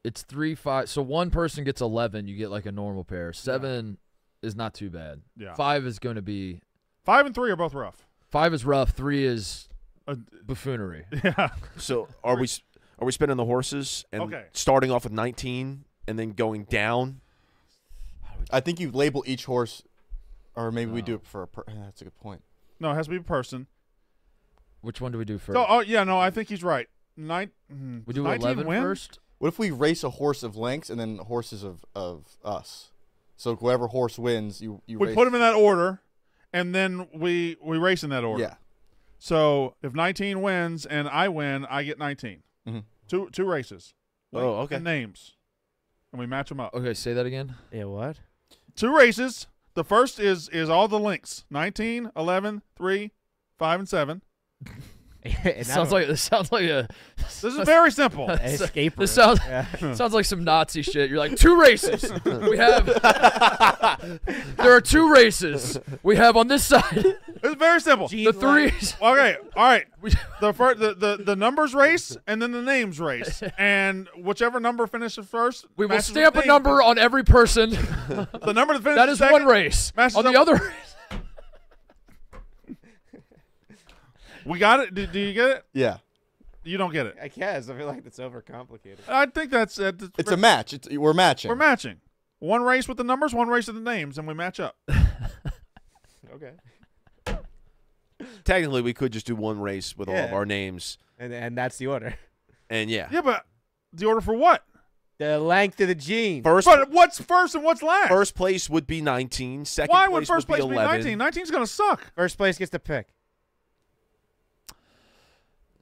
It's three, five. So one person gets 11, you get like a normal pair. Seven is not too bad. yeah. Five is going to be. Five and three are both rough. Five is rough. Three is Uh, buffoonery. yeah. So are we s- are we spinning the horses and Okay. starting off with 19 and then going down? I think you label each horse, or maybe we do it for a. Per- that's a good point. No, it has to be a person. Which one do we do first? No, oh yeah, no, I think he's right. Nine. mm, we do 19 11 win? first. What if we race a horse of lengths and then horses of of us? So whoever horse wins, you you We race. put him in that order, and then we we race in that order. Yeah. So if 19 wins and I win, I get 19. Mhm. Two two races. Oh, okay. And names, and we match them up. Okay, say that again. Yeah, what? Two races. The first is is all the links 19, 11, 3, 5, and 7. And sounds like this sounds like a This is very simple. an escape this sounds Yeah. sounds like some Nazi shit. You're like two races. we have there are two races. We have on this side It's very simple. the three. Okay, all right. The first, the, the the numbers race, and then the names race, and whichever number finishes first, We will stamp a name. number on every person. The number that finishes That is second, one race. On the up- other We got it. Do, do you get it? Yeah. You don't get it. I guess. I feel like it's overcomplicated. I think that's uh, that's- It's a match. It's, we're matching. We're matching. One race with the numbers, one race with the names, and we match up. Okay. Technically, we could just do one race with all of our names, And and that's the order. and yeah, Yeah, but the order for what? The length of the gene. first But what's first and what's last? first place would be 19. Second Why place would first would place be be 11. 19? 19's gonna suck. First place gets to pick.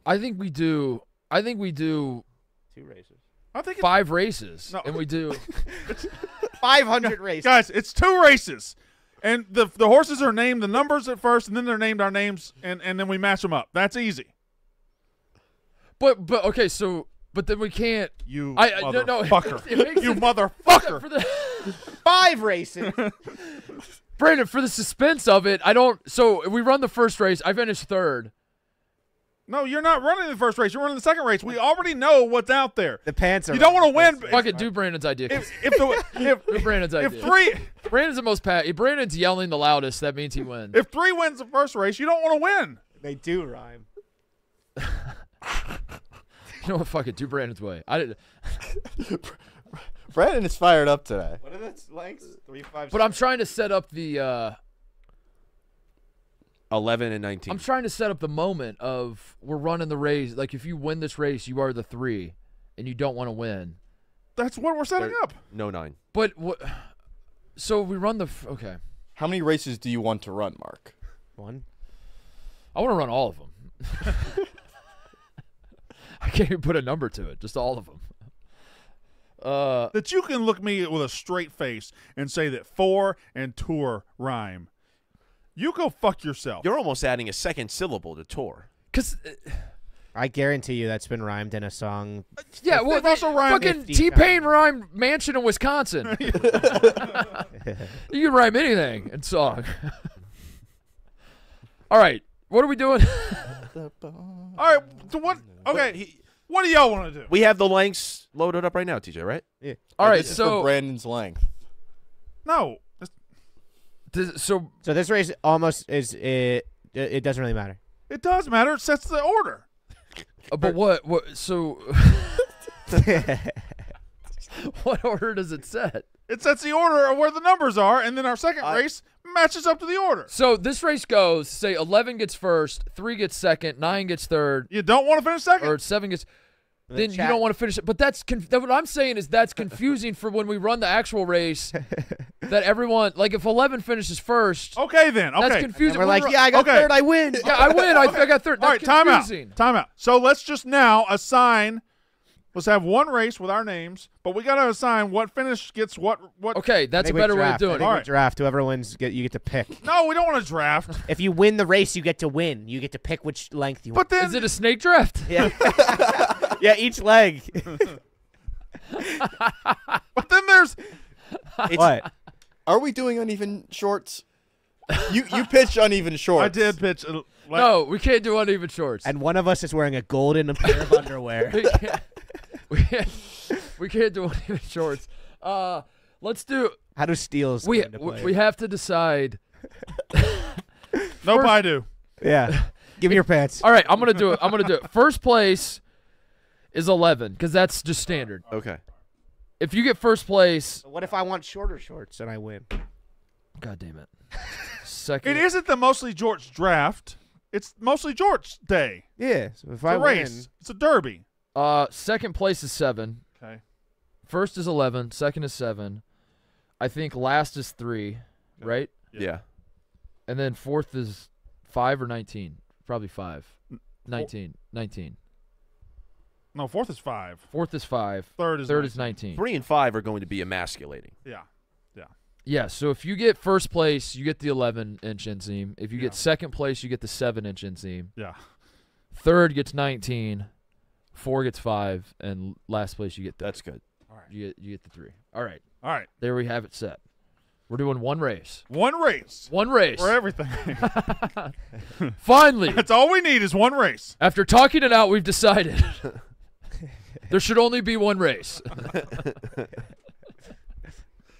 I think we do. I think we do Two races. I think, it's, five races, No. and we do. Five hundred races. guys, it's two races, and the the horses are named the numbers at first, and then they're named our names, and and then we match them up. That's easy. But but okay, so but then we can't. You I, I no, no motherfucker. It makes you it- motherfucker. For the, Five races. Brandon, for the suspense of it, I don't. So we run the first race. I finished third. No, you're not running the first race. You're running the second race. We already know what's out there. the pants are. You don't want to win. Fuck it, do Brandon's idea. If, if the if, do Brandon's idea. if three Brandon's the most pat. If Brandon's yelling the loudest, that means he wins. if three wins the first race, you don't want to win. They do rhyme. you know what? Fuck it, do Brandon's way. I did, Brandon is fired up today. What are the lengths? Three, five. but I'm trying to set up the. uh 11 and 19. I'm trying to set up the moment of we're running the race. Like if you win this race, you are the three, and you don't want to win. That's what we're setting There- up. no nine. But what? So we run the. f- Okay, How many races do you want to run, Mark? one. I want to run all of them. I can't even put a number to it. Just all of them. Uh, That you can look me with a straight face and say that four and tour rhyme. You go fuck yourself. You're almost adding a second syllable to tour. cause uh, I guarantee you that's been rhymed in a song. yeah, well, They've also rhymed fucking T Pain rhymed mansion in Wisconsin. you can rhyme anything in song. all right, what are we doing? All right. So what? Okay. what do y'all want to do? We have the lengths loaded up right now, TJ, right? Yeah. All right, This is for so Brandon's length. No. It's- so So this race almost is it. It doesn't really matter. It does matter. It sets the order. Uh, but what? What? So, what order does it set? It sets the order of where the numbers are, and then our second race matches up to the order. So this race goes: say eleven gets first, three gets second, nine gets third, You don't want to finish second. or seven gets. The Then you don't want to finish it. But that's conf- that what I'm saying is that's confusing for when we run the actual race. that everyone like if eleven finishes first, okay, then. that's Okay. confusing. And we're When like, yeah, I got Okay. third. I win. yeah, I win. I, I got third. All That's right. Time out. Time out. So let's just now assign. Let's have one race with our names, but we got to assign what finish gets what. What? Okay, that's a Think we better way of draft. I doing it. we All right. Draft. Whoever wins, get you get to pick. No, we don't want to draft. If you win the race, you get to win. You get to pick which length you But want. then, Is it a snake draft? Yeah. yeah. Each leg. but then there's what? Are we doing uneven shorts? you you pitched uneven shorts. I did pitch. uh, like- No, we can't do uneven shorts. And one of us is wearing a golden pair of underwear. We can't. We can't, we can't do uneven shorts. Uh, let's do. How do steals? We come into play? we have to decide. no I do. yeah. Give me your pants. All right, I'm gonna do it. I'm gonna do it. First place is 11 because that's just standard. Okay. If you get first place, What if I want shorter shorts and I win? God damn it. Second, It isn't the mostly Jorts draft. It's mostly Jorts day. Yeah. So if It's I a race. It's a derby. Uh, second place is seven. Okay. First is 11. Second is seven. I think last is three, right? Yeah. Yeah. And then fourth is five or 19. Probably five. N- 19. 19. No, fourth is five. Fourth is five. Third is Third 19. is 19. Three and five are going to be emasculating. Yeah. Yeah. Yeah, so if you get first place, you get the 11 inch inseam. If you Yeah. get second place, you get the 7 inch inseam. Yeah. Third gets 19. Four gets five. And last place, you get the, That's good. you get, you get the three. All right. All right. There we have it set. We're doing one race. One race One race. for everything. Finally, That's all we need is one race. after talking it out, we've decided there should only be one race.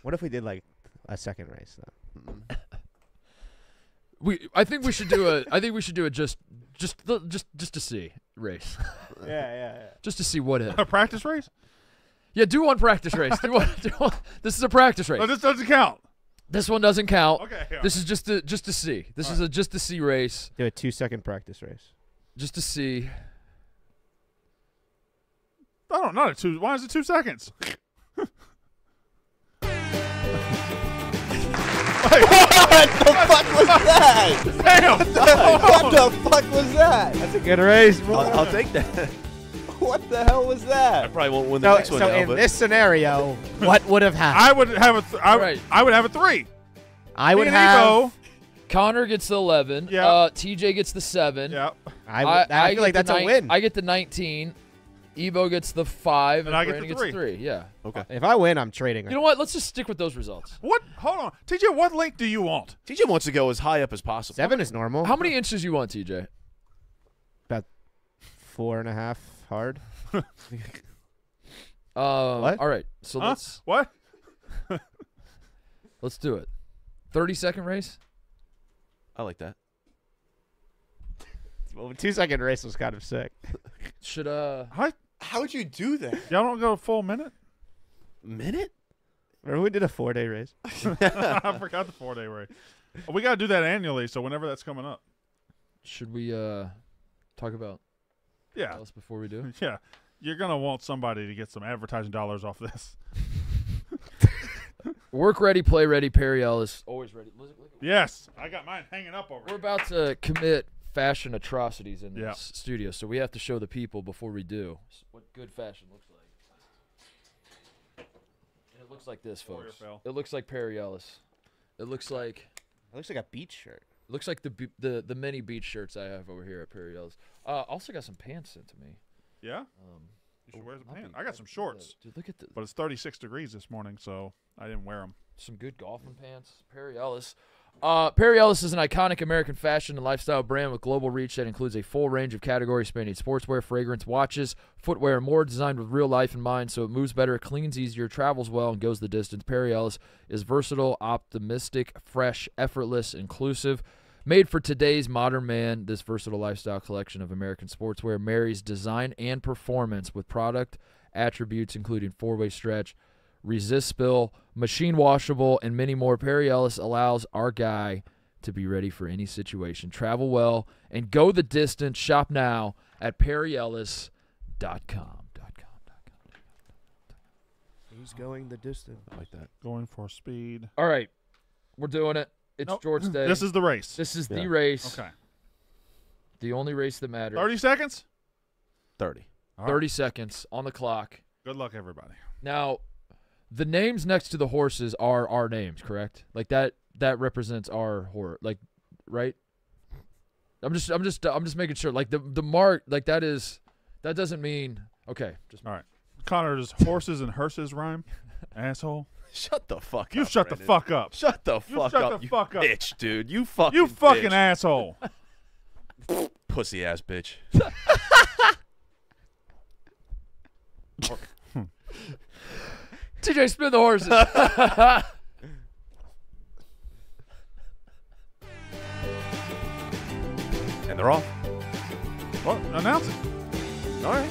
what if we did like a second race though? We, I think we should do a. I think we should do a just, just, just, just to see race, yeah, yeah, yeah. just to see what if. A practice race? Yeah, do one practice race. Do one, do one. This is a practice race. No, this doesn't count. This one doesn't count. Okay. yeah. This is just to just to see. This is a just to see race. Do a two second practice race. Just to see. I don't know. Two. Why is it two seconds? What the fuck was that? Damn. what the fuck was that? That's a good race. I'll, I'll take that. What the hell was that? I probably won't win the So, next one so now, in but this scenario, what would have happened? I would have a. Th- I, Right. I would have a three. I would Me and have. Ebo. Connor gets the eleven. Yeah. Uh, TJ gets the seven. Yeah. I, would, I, feel like the that's a win. I get the nineteen. Ebo gets the five, And I get Brandon the gets three. three. Yeah. okay. if I win, I'm trading. You know what? Let's just stick with those results. What? Hold on, TJ. What length do you want? TJ wants to go as high up as possible. Seven is normal. How many inches you want, TJ? About Four and a half hard. Um, What? All right. So Huh? let's What? let's do it. Thirty second race. I like that. Well, two second race was kind of sick. Should uh. How? How'd you do that? Y'all don't go a full minute? Minute? Remember we did a four day race? I forgot the four day race. We got to do that annually, so whenever that's coming up. Should we uh talk about Yeah. else before we do? Yeah. You're going to want somebody to get some advertising dollars off this. Work ready, play ready. Perry Ellis always ready. Look- look- Yes. I got mine hanging up over We're here. about to commit fashion atrocities in Yeah. this studio, so we have to show the people before we do what good fashion looks like. And it looks like this, folks. It looks like Perry Ellis. It looks like It looks like a beach shirt. looks like the be- the the many beach shirts I have over here at Perry Ellis. Uh, also got some pants sent to me. Yeah? Um, You should wear some I'll pants. I got some be- shorts, Dude, look at the, but it's 36 degrees this morning, so I didn't wear them. some good golfing pants. Perry Ellis. Uh, Perry Ellis is an iconic American fashion and lifestyle brand with global reach that includes a full range of categories spanning sportswear, fragrance, watches, footwear, and more designed with real life in mind so it moves better, cleans easier, travels well, and goes the distance. Perry Ellis is versatile, optimistic, fresh, effortless, inclusive. Made for today's modern man, this versatile lifestyle collection of American sportswear marries design and performance with product attributes including four-way stretch, resist spill, machine washable, and many more. Perry Ellis allows our guy to be ready for any situation. Travel well and go the distance. Shop now at perryellis.com. Who's going the distance? I like that. Going for speed. All right, we're doing it. It's Nope. Jorts Day. This is the race. this is the race, Okay. the only race that matters. 30 seconds? 30. All right. 30 seconds on the clock. Good luck, everybody. Now, the names next to the horses are our names, correct? Like that that represents our horse, like right? I'm just I'm just I'm just making sure like the the mark like that is that doesn't mean okay, just All right. Connor, does horses and hearses rhyme? Asshole. Shut the fuck You up. You shut the fuck up. Shut the You fuck shut up. the you fuck up. bitch, dude. You fucking You fucking bitch. asshole. pussy ass bitch. Hmm. TJ spin the horses. And they're off. Well, announce it. All right.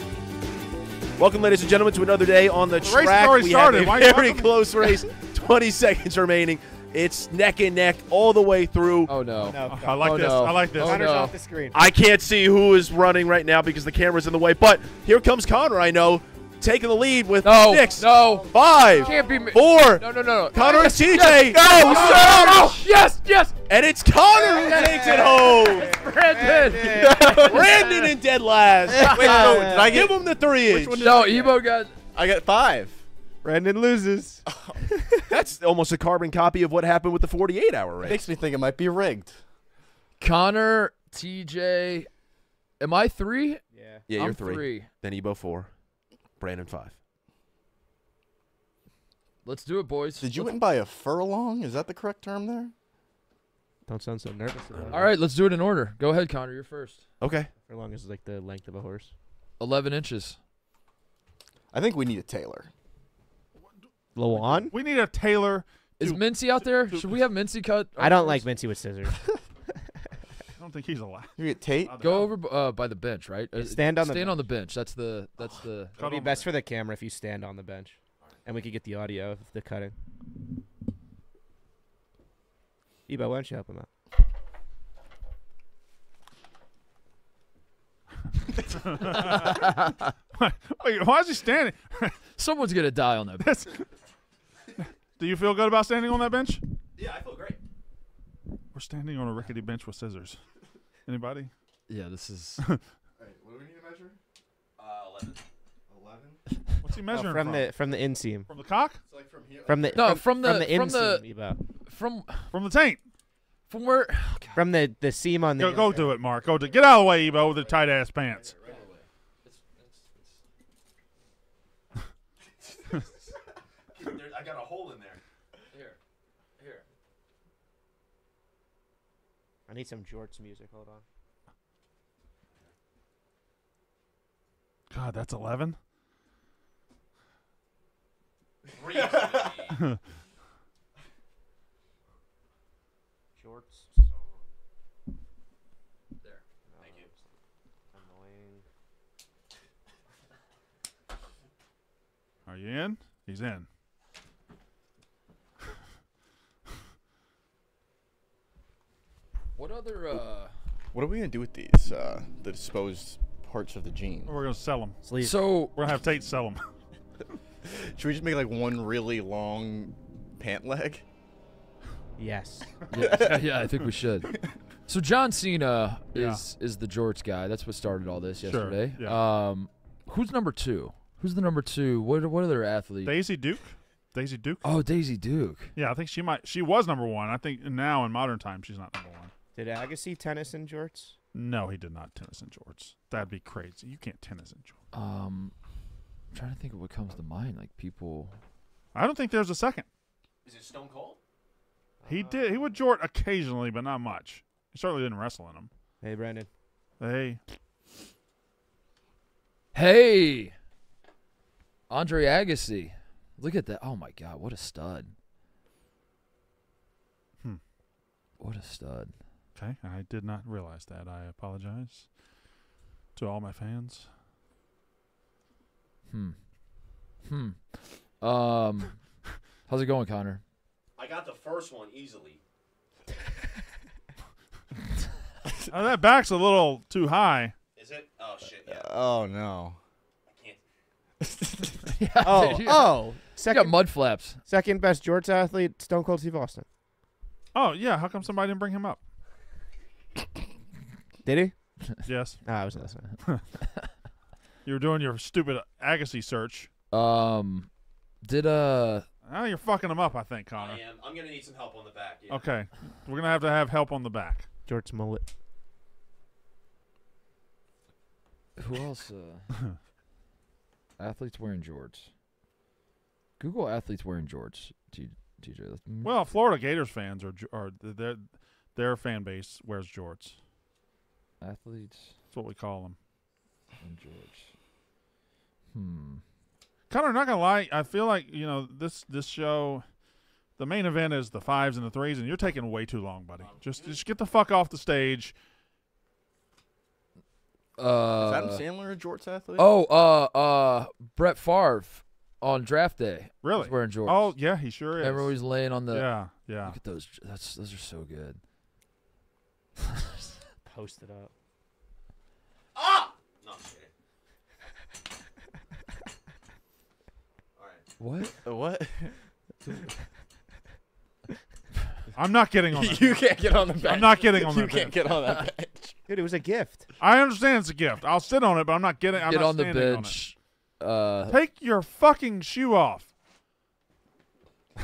Welcome, ladies and gentlemen, to another day on the, The race has track. already we started. have Why a are you very close race. 20 seconds remaining. It's neck and neck all the way through. Oh no. Oh, no, oh, I like Oh, this. no. I like this. Oh, Connor's no. off the screen. I can't see who is running right now because the camera's in the way. But here comes Connor, I know, taking the lead with No. six, No. five, Can't be. four. No, no, no. no. Connor and TJ. Yes, No, no, sir. no, no. Yes, yes. And it's Connor who takes it home. Brandon. Brandon in dead last. Wait, no, did I Give get? him the three inch. No, Ebo got. I got five. Brandon loses. That's almost a carbon copy of what happened with the 48 hour race. Makes me think it might be rigged. Connor, TJ. Am I three? Yeah. Yeah, I'm you're three. three. Then Ebo four. Brandon five. Let's do it, boys. Did you Let's- win by a furlong? Is that the correct term there? Don't sound so nervous about it. All right, let's do it in order. Go ahead, Connor. You're first. Okay. For long as like the length of a horse. 11 inches. I think we need a tailor. Lawan? We need a tailor. Is Mincy out there? Should we have Mincy cut? I don't our like? Mincy with scissors. I don't think he's allowed. You get Tate. Go over uh, by the bench, right? Uh, stand on the stand on the bench. That's the that's the. It'd be best for the camera if you stand on the bench, and we could get the audio of the cutting. Ebo, why don't you help him out? Wait, why is he standing? Someone's gonna die on that. bench. Do you feel good about standing on that bench? Yeah, I feel great. We're standing on a rickety bench with scissors. Anybody? Yeah, this is. What do we need to measure? Uh, 11. Eleven. What's he measuring Oh, from from? the from the inseam. From the cock? It's like from here. From the No, from, from the- from the from the- inseam, Ebo. from From the taint. from where? From the the seam on the Go, go do it, Mark. Go do, get out of the way, Ebo, with the tight ass pants. I got a hole in there. Here, here. I need some Jorts music. Hold on. God, that's eleven. Jorts. There. Thank you. Annoying. Are you in? He's in. What other? uh What are we gonna do with these? Uh, the disposed parts of the jean. We're gonna sell them. Sleeve. So We're gonna have Tate sell them. Should we just make like one really long pant leg? yes. yeah, yeah, I think we should. So John Cena Yeah. is is the Jorts guy. That's what started all this Sure, yesterday. yeah. Um, who's number two? Who's the number two? What are- what other athlete? Daisy Duke. Daisy Duke. oh, Daisy Duke. Yeah, I think she might. She was number one. I think now in modern times she's not number one. Did Agassi tennis in jorts? No, he did not tennis in jorts. That'd be crazy. You can't tennis in jorts. Um, I'm trying to think of what comes to mind. Like people. I don't think there's a second. Is it Stone Cold? He did. He would jort occasionally, but not much. He certainly didn't wrestle in them. Hey, Brandon. Hey, Hey, Andre Agassi. Look at that. Oh my God, what a stud. Hmm. What a stud. Okay. I did not realize that. I apologize to all my fans. Hmm. Hmm. Um, how's it going, Connor? I got the first one easily. Oh, that back's a little too high. Is it? Oh, shit. Yeah. Oh no. I can't. yeah, Oh, dude, you- oh. You got Second, mud flaps. second best jorts athlete, Stone Cold Steve Austin. Oh yeah. How come somebody didn't bring him up? Did he? Yes, No, I wasn't listening. you were doing your stupid Agassi search. Um, did uh, Now you're fucking him up. I think, Connor. I am. I'm going to need some help on the back. Yeah. Okay, we're gonna have to have help on the back. Jorts mullet. who else? Uh, athletes wearing jorts. Google athletes wearing jorts. T- TJ. Well, Florida Gators fans are j- are their their fan base wears jorts. athletes That's what we call them. and jorts. Hmm. Connor, not gonna lie, I feel like you know this this show. The main event is the fives and the threes, and you're taking way too long, buddy. Just just get the fuck off the stage. Uh, Is Adam Sandler a jorts athlete? oh, uh, uh, Brett Favre on draft day. Really? was wearing jorts. Oh yeah, he sure is. remember when he was laying on the. yeah, yeah. Look at those. That's those are so good. Post it up. Ah. What? what? I'm not getting on that. you can't get on the bench. I'm not getting on You that can't bench. get on that bench. Dude, it was a gift. I understand it's a gift. I'll sit on it, but I'm not getting. I'm Get not on the standing on bench. uh, Take your fucking shoe off.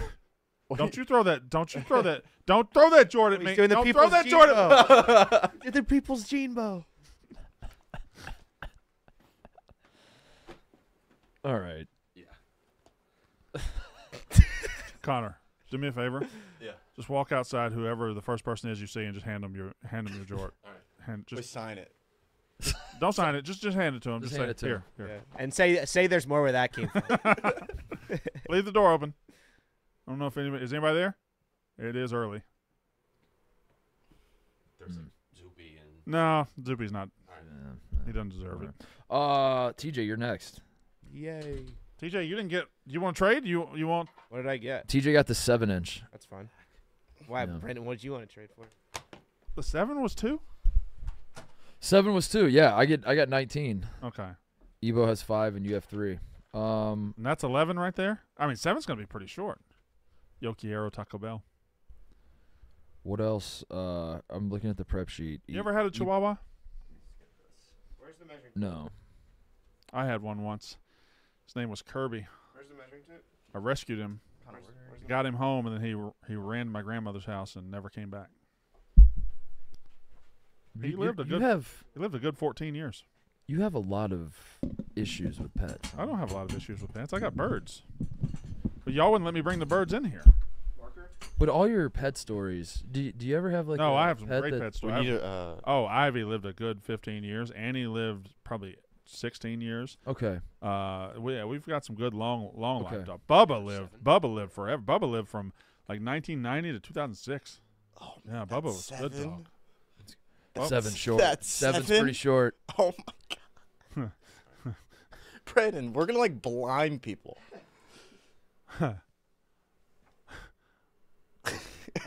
Don't you throw that? Don't you throw that? Don't throw that Jordan at me. doing the Don't throw people's that Gene Jordan. bow. Did the people's gene bow. all right. Yeah. Connor, do me a favor. Yeah. Just walk outside, whoever the first person is you see, and just hand them your hand them your Jort. All right. Hand, Just just sign it. don't sign it. Just just hand it to him. Just Just, hand say it to here, him. here. Yeah. And say say there's more where that came from. Leave the door open. I don't know if anybody is anybody there. It is early. There's a Zuby and No, Zoopy's not. Yeah, He doesn't deserve it. Uh, TJ, you're next. Yay. TJ, you didn't get. You want to trade? You you want? What did I get? TJ got the seven inch. That's fine. Why, Yeah. Brandon? What did you want to trade for? The seven was two. Seven was two. Yeah, I get I got 19. Okay, Ebo has five and you have three. Um, and that's eleven right there. I mean, seven's gonna be pretty short. Yo quiero Taco Bell. What else? Uh, I'm looking at the prep sheet. You ever had a Chihuahua? Where's the measuring? No. I had one once. His name was Kirby. Where's the measuring tape? I rescued him, got him home, and then he he ran to my grandmother's house and never came back. He You- lived a you good- have He lived a good 14 years. you have a lot of issues with pets. I don't have a lot of issues with pets. I got birds, but y'all wouldn't let me bring the birds in here. But all your pet stories, do you, do you ever have like no, a I have some pet great that- pets. We I need a. Uh, oh, Ivy lived a good 15 years. Annie lived probably 16 years. Okay. Uh, we, yeah, we've got some good long, long Okay. life dogs. Bubba lived. Bubba lived forever. Bubba lived from like 1990 to 2006. oh, Yeah, Bubba was a good seven? dog. Seven short. that's Seven's seven? pretty short. Oh my god. Brandon, we're gonna like blind people.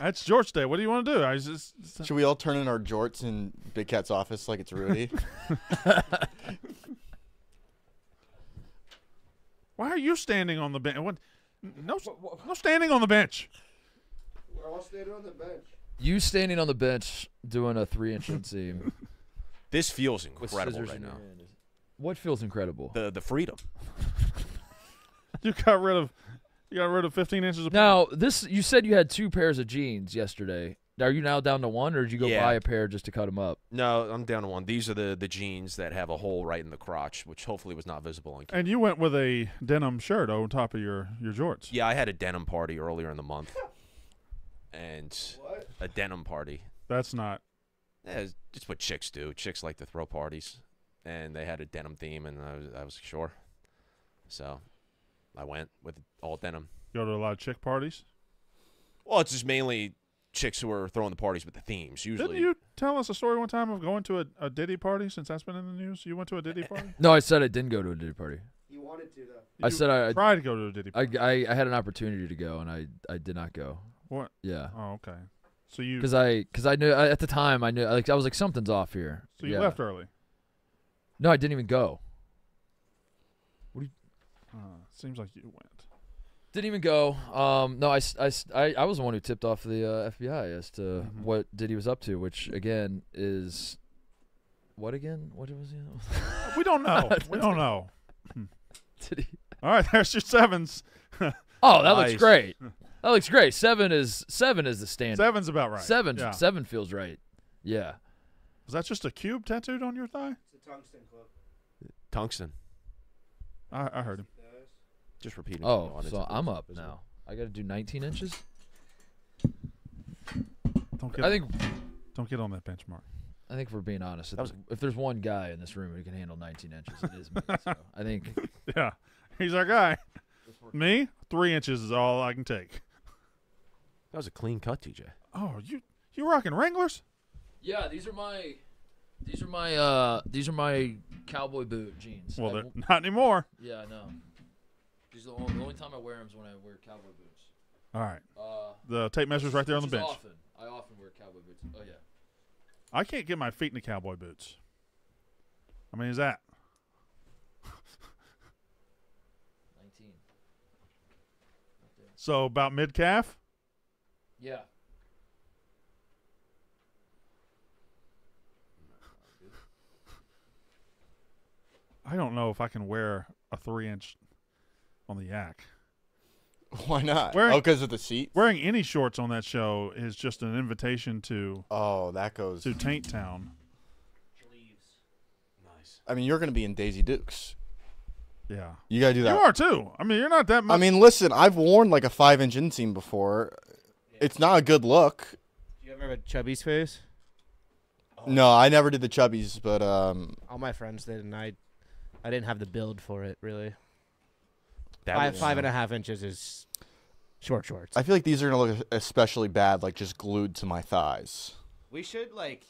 That's Jorts Day. What do you want to do? I just Should we all turn in our jorts in Big Cat's office like it's Rudy? Why are you standing on the bench? What? No, no standing on the bench. We're all standing on the bench. You standing on the bench doing a three inch inseam this feels incredible right now. What feels incredible? The the freedom. You got rid of. You got rid of 15 inches of. Now, this you said you had two pairs of jeans yesterday. Are you now down to one, or did you go Yeah. buy a pair just to cut them up? No, I'm down to one. These are the the jeans that have a hole right in the crotch, which hopefully was not visible on camera. And you went with a denim shirt on top of your your jorts. Yeah, I had a denim party earlier in the month. And a denim party. That's not. Yeah, it's just what chicks do. Chicks like to throw parties, and they had a denim theme, and I was, I was sure. So, I went with all denim. You Go to a lot of chick parties. Well, it's just mainly chicks who are throwing the parties with the themes. Usually, Didn't you tell us a story one time of going to a, a Diddy party? Since that's been in the news, you went to a Diddy party. No, I said I didn't go to a Diddy party. You wanted to though. I You said I, tried to go to a Diddy I, party. I, I had an opportunity to go and I, I did not go. what? Yeah, Oh, okay. So you because I, because I knew I, at the time I knew like I was like something's off here. so you yeah. left early. No, I didn't even go. What Uh, seems like you went. Didn't even go. Um, no, I was the one who tipped off the uh, FBI as to Mhm. what Diddy was up to, which again is what again? What was he? We don't know. we don't know. Diddy. All right, there's your sevens. Oh, that looks great. That looks great. Seven is seven is the standard. Seven's about right. Seven Yeah. seven feels right. Yeah. Was that just a cube tattooed on your thigh? It's a tungsten club. tungsten. I, I heard him. Just repeating. Oh, on so I'm the- up now. I got to do 19 inches. Don't get. I think Don't get on that benchmark. I think if we're being honest, if, was- there's- if there's one guy in this room who can handle 19 inches, it is me. So I think Yeah, he's our guy. Me, three inches is all I can take. That was a clean cut, TJ. Oh, you you rocking Wranglers? Yeah, these are my These are my uh these are my cowboy boot jeans. Well, they're not anymore. yeah, I know. Are the only, the only time I wear them is when I wear cowboy boots. All right. Uh, The tape measure's right there on the bench. Often, I often wear cowboy boots. Oh yeah. I can't get my feet in the cowboy boots. I mean, is that? 19. Right. So about mid calf. Yeah. I don't know if I can wear a three inch on the yak. Why not? Wearing- oh, because of the seat. Wearing any shorts on that show is just an invitation to Oh, that goes. to Taint Town. Nice. I mean, you're going to be in Daisy Dukes. Yeah. You got to do that. You are too. I mean, you're not that much. I mean, listen, I've worn like a five inch inseam before. It's not a good look. Do you ever have a Chubbies face? No, I never did the chubbies, but um, All my friends did, and I, I didn't have the build for it really. That Five was, five and a half inches is short shorts. I feel like these are gonna look especially bad, like just glued to my thighs. we should like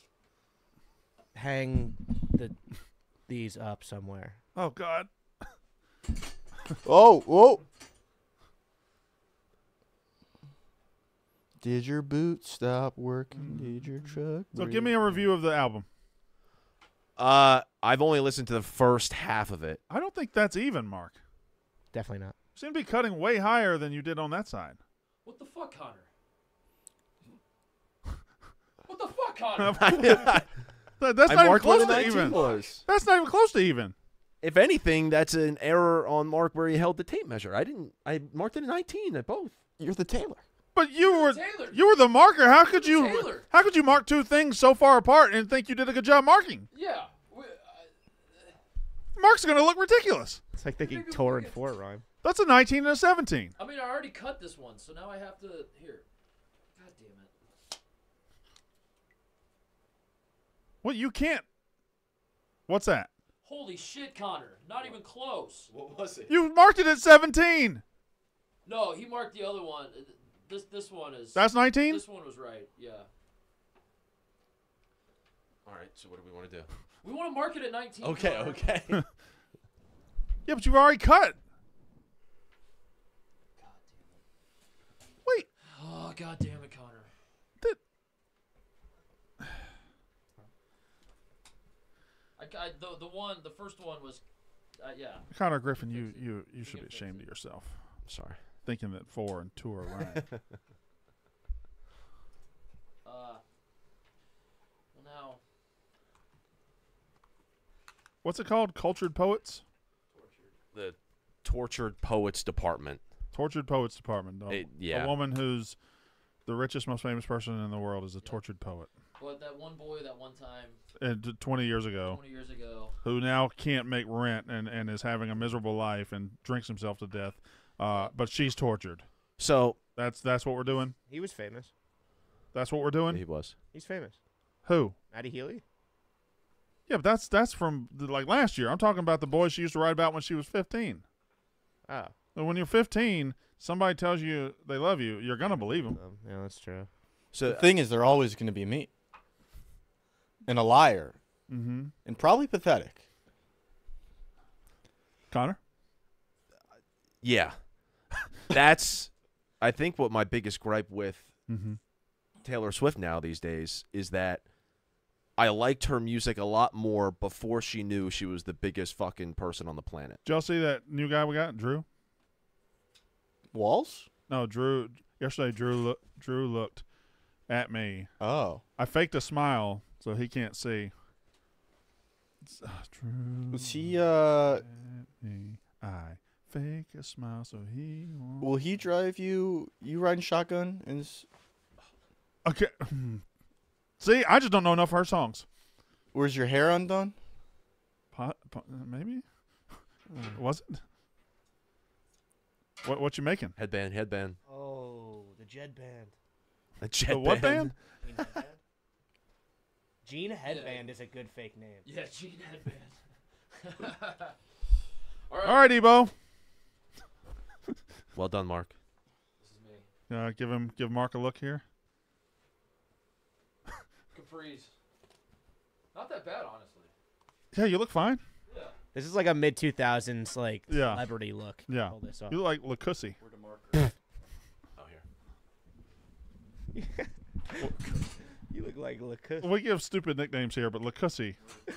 hang the these up somewhere. oh God. Oh, whoa! Did your boots stop working? Did your truck? So give me a review of the album. Uh, I've only listened to the first half of it. I don't think that's even, Mark. Definitely not. You seem to be cutting way higher than you did on that side. What the fuck, Connor? what the fuck, Connor? That- that's I not even marked where close to 19 even. was. That's not even close to even. If anything, that's an error on Mark where he held the tape measure. I didn't. I marked it at 19 at both. You're the tailor. But you were Taylor. you were the marker. How could you Taylor. how could you mark two things so far apart and think you did a good job marking? yeah. We, Mark's gonna look ridiculous. It's like thinking Maybe Tor we'll and get- four rhyme. That's a 19 and a 17. I mean, I already cut this one, so now I have to here. God damn it. Well, you can't. What's that? Holy shit, Connor. Not even close. What was it? You marked it at 17. No, he marked the other one. Uh, This this one is. That's 19. This one was right. Yeah. All right. So what do we want to do? We want to mark it at 19. Okay. Connor. Okay. Yeah, but you've already cut. Wait, Oh god damn it, Connor. Did- I, I the the one the first one was, uh, yeah. Connor Griffin, you you you should be ashamed of yourself, Sorry. thinking that four and two are right. Uh. Well now. What's it called? Cultured Poets. The tortured poets department. Tortured Poets Department. A, It- yeah. a woman who's the richest, most famous person in the world is a tortured poet. But that one boy that one time, And 20 years ago, 20 years ago. who now can't make rent and, and is having a miserable life and drinks himself to death. Uh, but she's tortured. So That's that's what we're doing. He was famous. That's what we're doing. he was. He's famous. Who? Matty Healy. Yeah, but that's that's from the, like last year. I'm talking about the boy she used to write about when she was 15. Oh, And when you're 15, somebody tells you they love you, you're gonna believe them. um, yeah, that's true. So The thing is, they're always going to be me. And a liar. Mm-hmm. And probably pathetic. Connor. yeah, that's. I think what my biggest gripe with Mm-hmm. Taylor Swift now these days is that I liked her music a lot more before she knew she was the biggest fucking person on the planet. Did y'all see that new guy we got, Drew? Walls? No, Drew. Yesterday, Drew look, Drew looked at me. Oh. I faked a smile so he can't see. It's, uh, Drew. Was he, uh, at me. I fake a smile so he won't. will he drive you, you riding shotgun? And s- Okay. See, I just don't know enough of her songs. where's your hair undone? Pot, pot, maybe. Was it? What what you making? Headband, headband, Oh, the Jed band. a jet The what band? Gene Headband is a good fake name. Yeah, Gene Headband. All right. All right, Ebo. Well done, Mark. This is me. Uh, give him give Mark a look here. Capri's. Not that bad, honestly. Yeah, you look fine. Yeah. This is like a mid two thousands like Yeah. celebrity look. Yeah. Hold this up. You look like Lacussy. Oh, here. You look like Lacussy. We give stupid nicknames here, but Lacussy.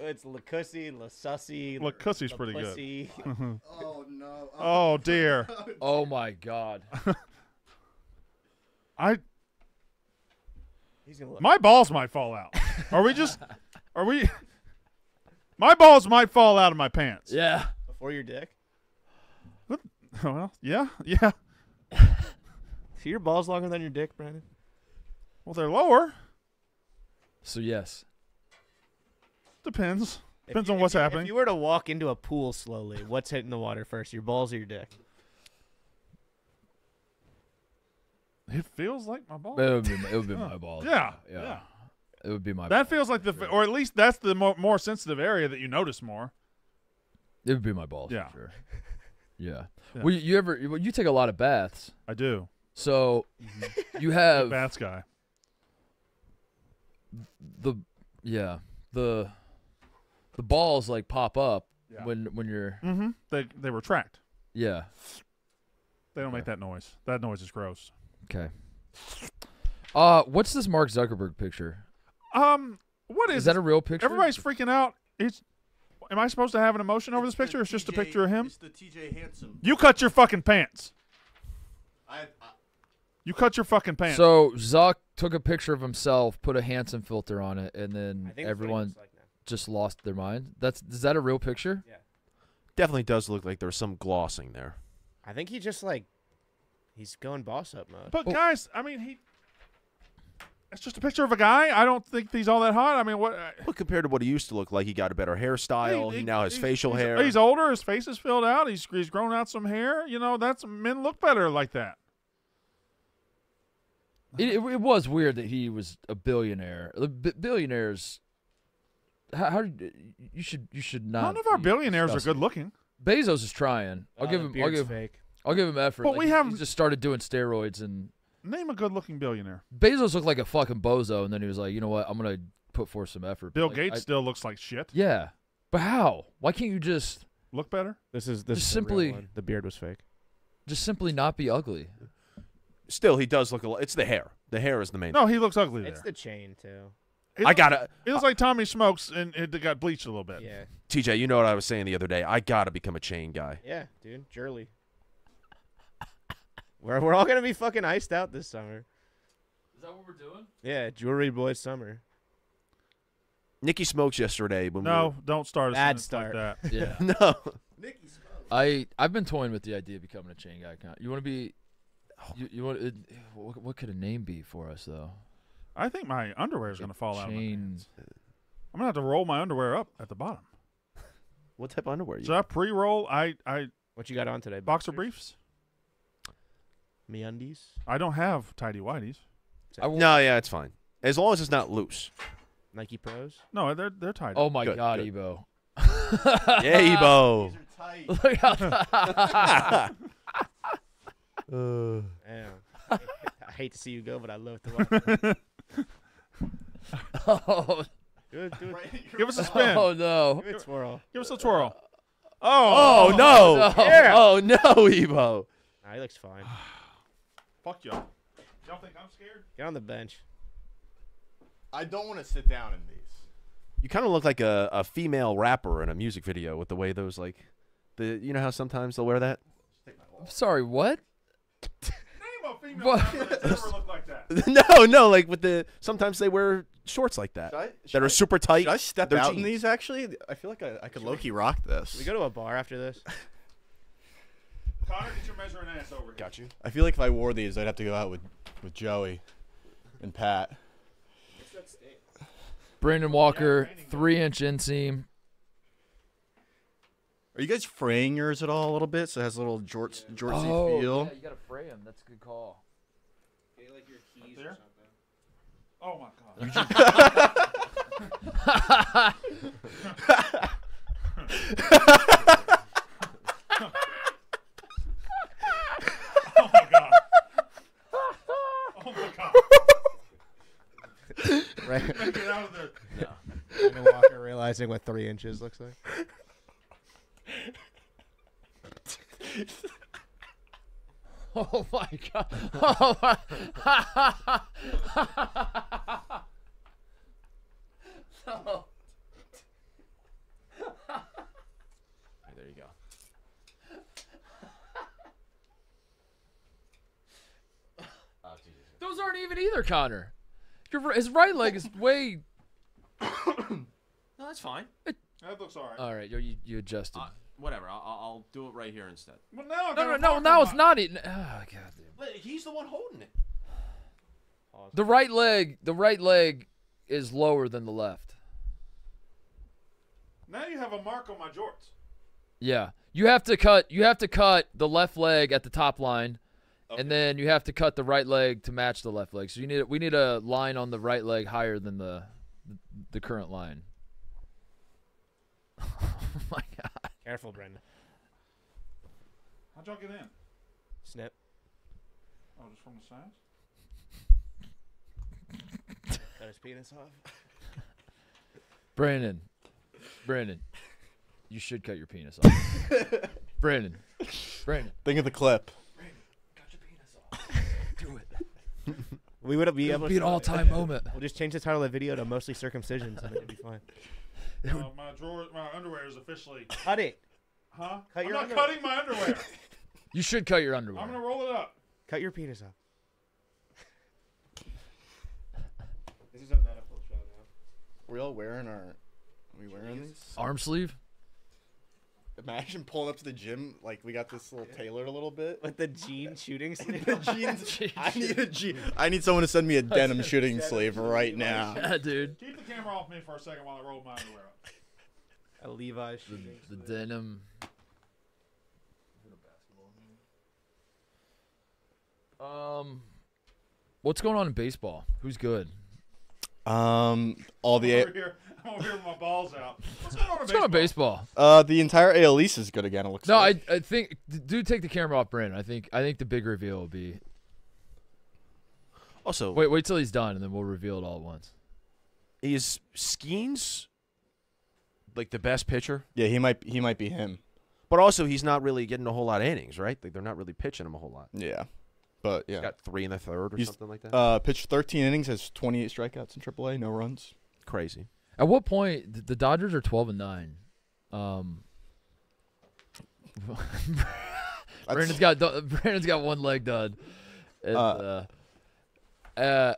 It's Lacussy, Lasussy. Lacussy's pretty good. Oh no. Oh dear. Oh my god. I He's gonna look. my balls might fall out. Are we just? Are we? My balls might fall out of my pants. yeah. before your dick. Well, yeah, yeah. See your balls longer than your dick, Brandon? Well, they're lower. So yes. Depends. If Depends you- on if what's you- happening. If you were to walk into a pool slowly, what's hitting the water first, your balls or your dick? It feels like my balls. It would be, it would be my balls. Yeah, yeah. yeah. It would be my. That feels like the, or at least that's the more, more sensitive area that you notice more. It would be my balls. Yeah. For sure. Yeah. Yeah. Well, you, you ever? well, You take a lot of baths, I do. so you have Bats guy. the yeah the the balls like pop up Yeah. when when you're Mm-hmm. They they retract. yeah They don't make that noise. That noise is gross. Okay. Uh, what's this Mark Zuckerberg picture? Um, what Is, is, that a real picture? Everybody's freaking out. It's. Am I supposed to have an emotion over this picture? Or it's just a picture of him. It's the TJ Hansen. You cut your fucking pants. I, I, You cut your fucking pants. So Zuck took a picture of himself, put a handsome filter on it, and then think that's what he everyone like just lost their mind. That's is that a real picture? Yeah. Definitely does look like there's some glossing there. I think he just like he's going boss up mode. But Oh. guys, I mean, he. It's just a picture of a guy. I don't think he's all that hot. I mean, what? But compared to what he used to look like, he got a better hairstyle. He, now has he's- facial he's- hair. He's older. His face is filled out. He's he's grown out some hair. You know, that's men look better like that. It, it, it was weird that he was a billionaire. The bi- billionaires. How, how did- you should you should not. None of our be billionaires are good looking. Bezos is trying. I'll Uh, give him. I'll give. fake. I'll give him effort. But Like, we haven't- He just started doing steroids, and Name a good looking billionaire. Bezos looked like a fucking bozo. And then he was like, you know what? I'm gonna put forth some effort. Bill Like, Gates I- still looks like shit. yeah, but how? Why can't you just Look better. This is this Just is the real simply- one. the beard was fake. just simply not be ugly? Still, he does look a lot. It's the hair. The hair is the main. No, he looks ugly there. It's the chain too. He I gotta, He looks like Tommy Smokes and it got bleached a little bit. Yeah, TJ. You know what I was saying the other day. I gotta become a chain guy. yeah, dude, Jurley. We're we're all gonna be fucking iced out this summer. Is that what we're doing? Yeah, jewelry boys summer. Nikki smokes yesterday when No, don't start a Bad sentence like that. Yeah. we were, no. I I've been toying with the idea of becoming a chain guy. Kinda- You want to be? You, you want? It, what, what could a name be for us though? I think my underwear is going to fall out of my Chain- I'm going to have to roll my underwear up at the bottom. What type of underwear? You? So I pre-roll. I I What you got on today? boxer briefs. Me undies. I don't have tidy whities. No, yeah, it's fine. As long as it's not loose. Nike Pros. No, they're they're tidy. Oh my Good, God, good. Ebo! Yeah, Ebo. Look how Damn. I hate to see you go, but I love to watch. oh, do it, do it. Give us a spin. oh no! Give it a twirl. Give us a twirl. Oh, Oh, no! Oh, no. Yeah. Oh no, Ebo. Nah, he looks fine. Fuck y'all. Y'all think I'm scared? Get on the bench. I don't want to sit down in these. You kind of look like a, a female rapper in a music video with the way those like the you know how sometimes they'll wear that. I'm sorry. What? Name a female What? rapper that's ever looked like that. no, no, like with the sometimes they wear shorts like that Should I, that should are I- super tight. Should I step They're out in jeans. these? Actually, I feel like I, I could low key rock this. We go to a bar after this. Connor, get your measuring ass over here. Got you. I feel like if I wore these, I'd have to go out with with Joey and Pat. Brandon Walker, three-inch inseam. Are you guys fraying yours at all a little bit so it has a little jorts jortsy oh, feel? yeah, you gotta fray them. That's a good call. There? Oh my god. oh my god. Oh my god. Right. Get out of there. realizing what three inches looks like. Oh my god. Oh my. no. Hey, there you go. Oh, Those aren't even either, Connor. Your, his right leg is way. No, that's fine. That looks all right. All right, you you adjusted. Uh, whatever. I'll, I'll I'll do it right here instead. well, now I no, no, no. Now it's not eating. Oh, god damn. He's the one holding it. The right leg, the right leg is lower than the left. Now you have a mark on my jorts. Yeah, you have to cut. You have to cut the left leg at the top line, and then you have to cut the right leg to match the left leg. So you need we need a line on the right leg higher than the the current line. oh my god! Careful, Brendan. How'd y'all get in? Snip. Oh, just from the sides? Cut his penis off. Brandon, Brandon, you should cut your penis off. Brandon, Brandon, Think of the clip. Do it. We would be It'll able be an all-time moment. We'll just change the title of the video to mostly circumcisions and it'd be fine. Uh, my drawer, my underwear is officially. Cut it. Huh? Cut I'm your not underwear. cutting my underwear. You should cut your underwear. I'm gonna roll it up. Cut your penis off. This is a medical show now. We all wearing our. Are we wearing these? Arm sleeve. Imagine pulling up to the gym like we got this little tailored a little bit. With the jean shooting sleeve. the jeans. I need a jean. I need someone to send me a denim shooting sleeve right now. Yeah, dude. Keep the camera off me for a second while I roll my underwear up. A Levi The, shooting the sleeve. denim. Um, what's going on in baseball? Who's good? Um, all the over here. I'm over here with my balls out. What's going on in What's going on in baseball? baseball? uh the entire AL East is good again. It looks. No, like. I I think d- do take the camera off Brandon. I think I think the big reveal will be Also, wait wait till he's done and then we'll reveal it all at once. is Skenes like the best pitcher? Yeah, he might. He might be him. But also, he's not really getting a whole lot of innings, right? Like they're not really pitching him a whole lot. Yeah, but He's yeah. got three in the third or He's- something like that. Uh, pitched 13 innings, has 28 strikeouts in AAA, no runs. Crazy. At what point the Dodgers are twelve and nine? Um, Brandon's got Brandon's got one leg done. And, uh, Uh, uh,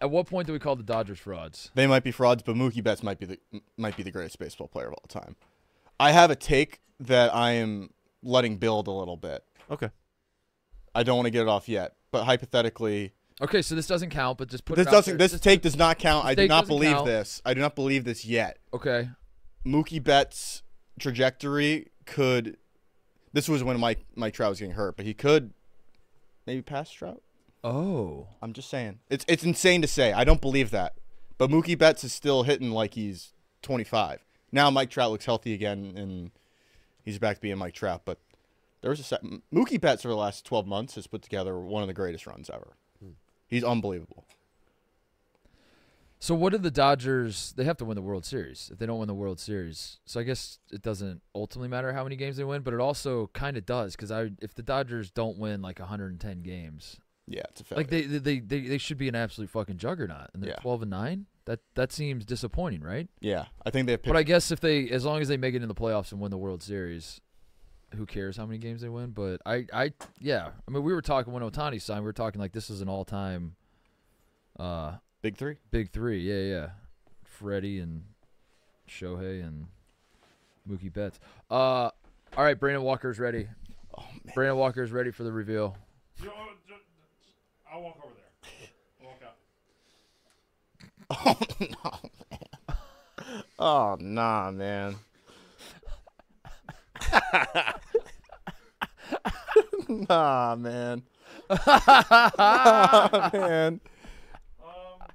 at what point do we call the Dodgers frauds? They might be frauds, but Mookie Betts might be the might be the greatest baseball player of all time. I have a take that I am letting build a little bit. Okay. I don't want to get it off yet, but hypothetically, Okay, so this doesn't count, but just put this doesn't. This Just take does not count. I do not believe count. this. I do not believe this yet. okay. Mookie Betts' trajectory could. This was when Mike Mike Trout was getting hurt, but he could maybe pass Trout. Oh, I'm just saying. It's it's insane to say. I don't believe that. But Mookie Betts is still hitting like he's 25. Now Mike Trout looks healthy again and he's back to being Mike Trout, but there was a set, Mookie Betts over the last 12 months has put together one of the greatest runs ever. Hmm. He's unbelievable. so what did the Dodgers? They have to win the World Series. If they don't win the World Series, so I guess it doesn't ultimately matter how many games they win, but it also kind of does because I if the Dodgers don't win like 110 games, Yeah, it's a failure. like they they, they they they should be an absolute fucking juggernaut, and they're Yeah. 12 and nine. That that seems disappointing, right? yeah, I think they have But I guess if they, as long as they make it in the playoffs and win the World Series, who cares how many games they win? But I, I, yeah. I mean, we were talking when Ohtani signed. We were talking like this is an all-time, uh, big 3. big three. Yeah, yeah. Freddie and Shohei and Mookie Betts. Uh, all right. Brandon Walker's ready. Oh man. Brandon Walker's ready for the reveal. You know, ju- I'll walk over there. I'll walk out. Oh no. Man. Oh nah, man. nah, man. Nah, man. Um,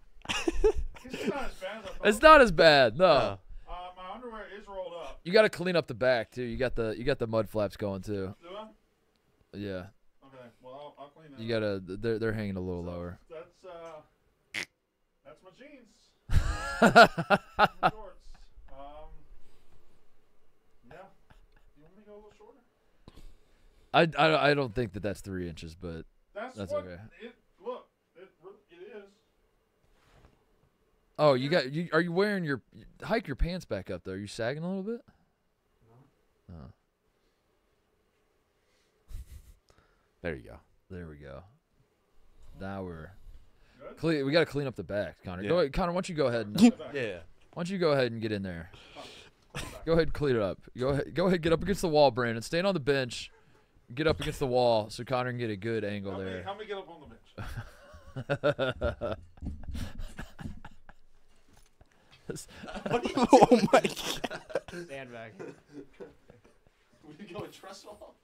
it's not as bad as I thought. It's not as bad. No. Uh, my underwear is rolled up. You got to clean up the back too. You got the you got the mud flaps going too. Do I? Yeah. Okay. Well, I'll, I'll clean that. You gotta. They're they're hanging a little lower. That's uh, that's my jeans. My shorts. I, I, I don't think that that's three inches, but That's, That's what okay. it. Look, it, it is. oh, you got you. Are you wearing your hike your pants back up though? Are you sagging a little bit? No. Oh, There you go. there we go. Now we're. Clean, we got to clean up the back, Connor. Go ahead, Connor. Why don't you go ahead and Yeah. Why don't you go ahead and get in there? Go ahead and clean it up. Go ahead, go ahead, get up against the wall, Brandon. Stand on the bench. Get up against the wall so Connor can get a good angle Help me, there. help me get up on the bench. oh my god. Stand back. Will you go with trestle? Hold on.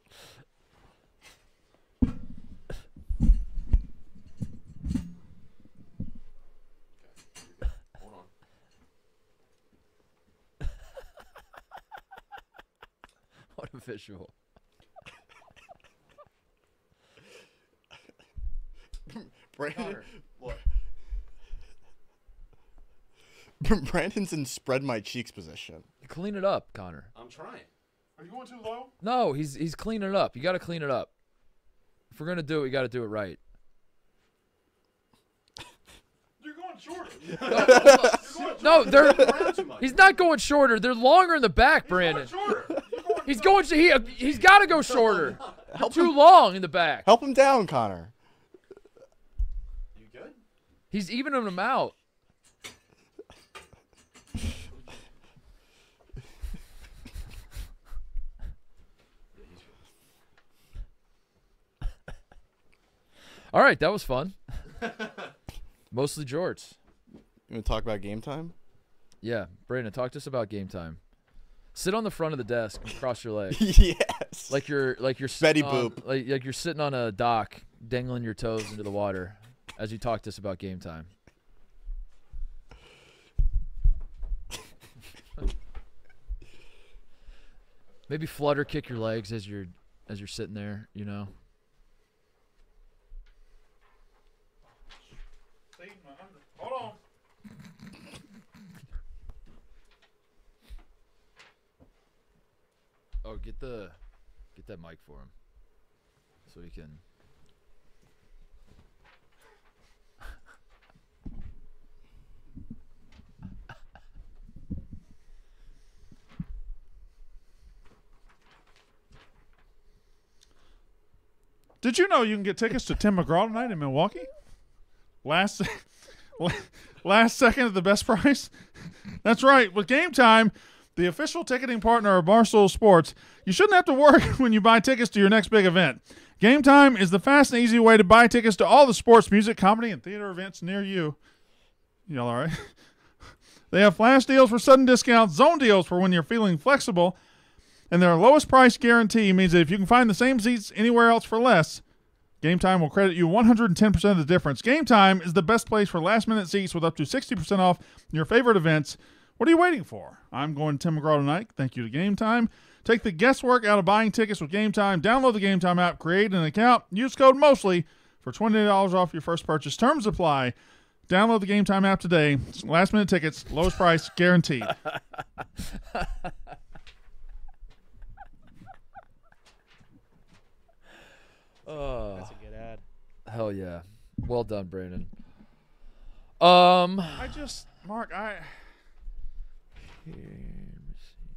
what a visual. Brandon, What? Brandon's in spread my cheeks position. Clean it up, Connor. I'm trying. Are you going too low? No, he's he's cleaning it up. You got to clean it up. If we're gonna do it, we got to do it right. You're going shorter. You're going No, they're Around too much. he's not going shorter. They're longer in the back, Brandon. shorter. You're going He's going. He he's got to go shorter. Too long in the back. Help him down, Connor. He's evening them out. All right, that was fun. Mostly Jorts. You want to talk about game time? Yeah, Brandon, talk to us about game time. Sit on the front of the desk and cross your legs, yes. like you're like you're Betty on, Boop. like, like you're sitting on a dock, dangling your toes into the water, as you talk to us about game time. Maybe flutter kick your legs as you're as you're sitting there, you know. See, my under- Hold on. Oh, get the get that mic for him, so he can. Did you know you can get tickets to Tim McGraw tonight in Milwaukee? Last last second at the best price? That's right. With Game Time, the official ticketing partner of Barstool Sports, you shouldn't have to worry when you buy tickets to your next big event. Game Time is the fast and easy way to buy tickets to all the sports, music, comedy, and theater events near you. Y'all all right? They have flash deals for sudden discounts, zone deals for when you're feeling flexible, and their lowest price guarantee means that if you can find the same seats anywhere else for less, Game Time will credit you 110% of the difference. Game Time is the best place for last minute seats with up to 60% off your favorite events. What are you waiting for? I'm going to Tim McGraw tonight. Thank you to Game Time. Take the guesswork out of buying tickets with Game Time. Download the Game Time app, create an account, use code MOSTLY for $20 off your first purchase. Terms apply. Download the Game Time app today. Last minute tickets, lowest price guaranteed. Oh, That's a good ad. hell yeah! Well done, Brandon. Um, I just, Mark, I. Here, let me see.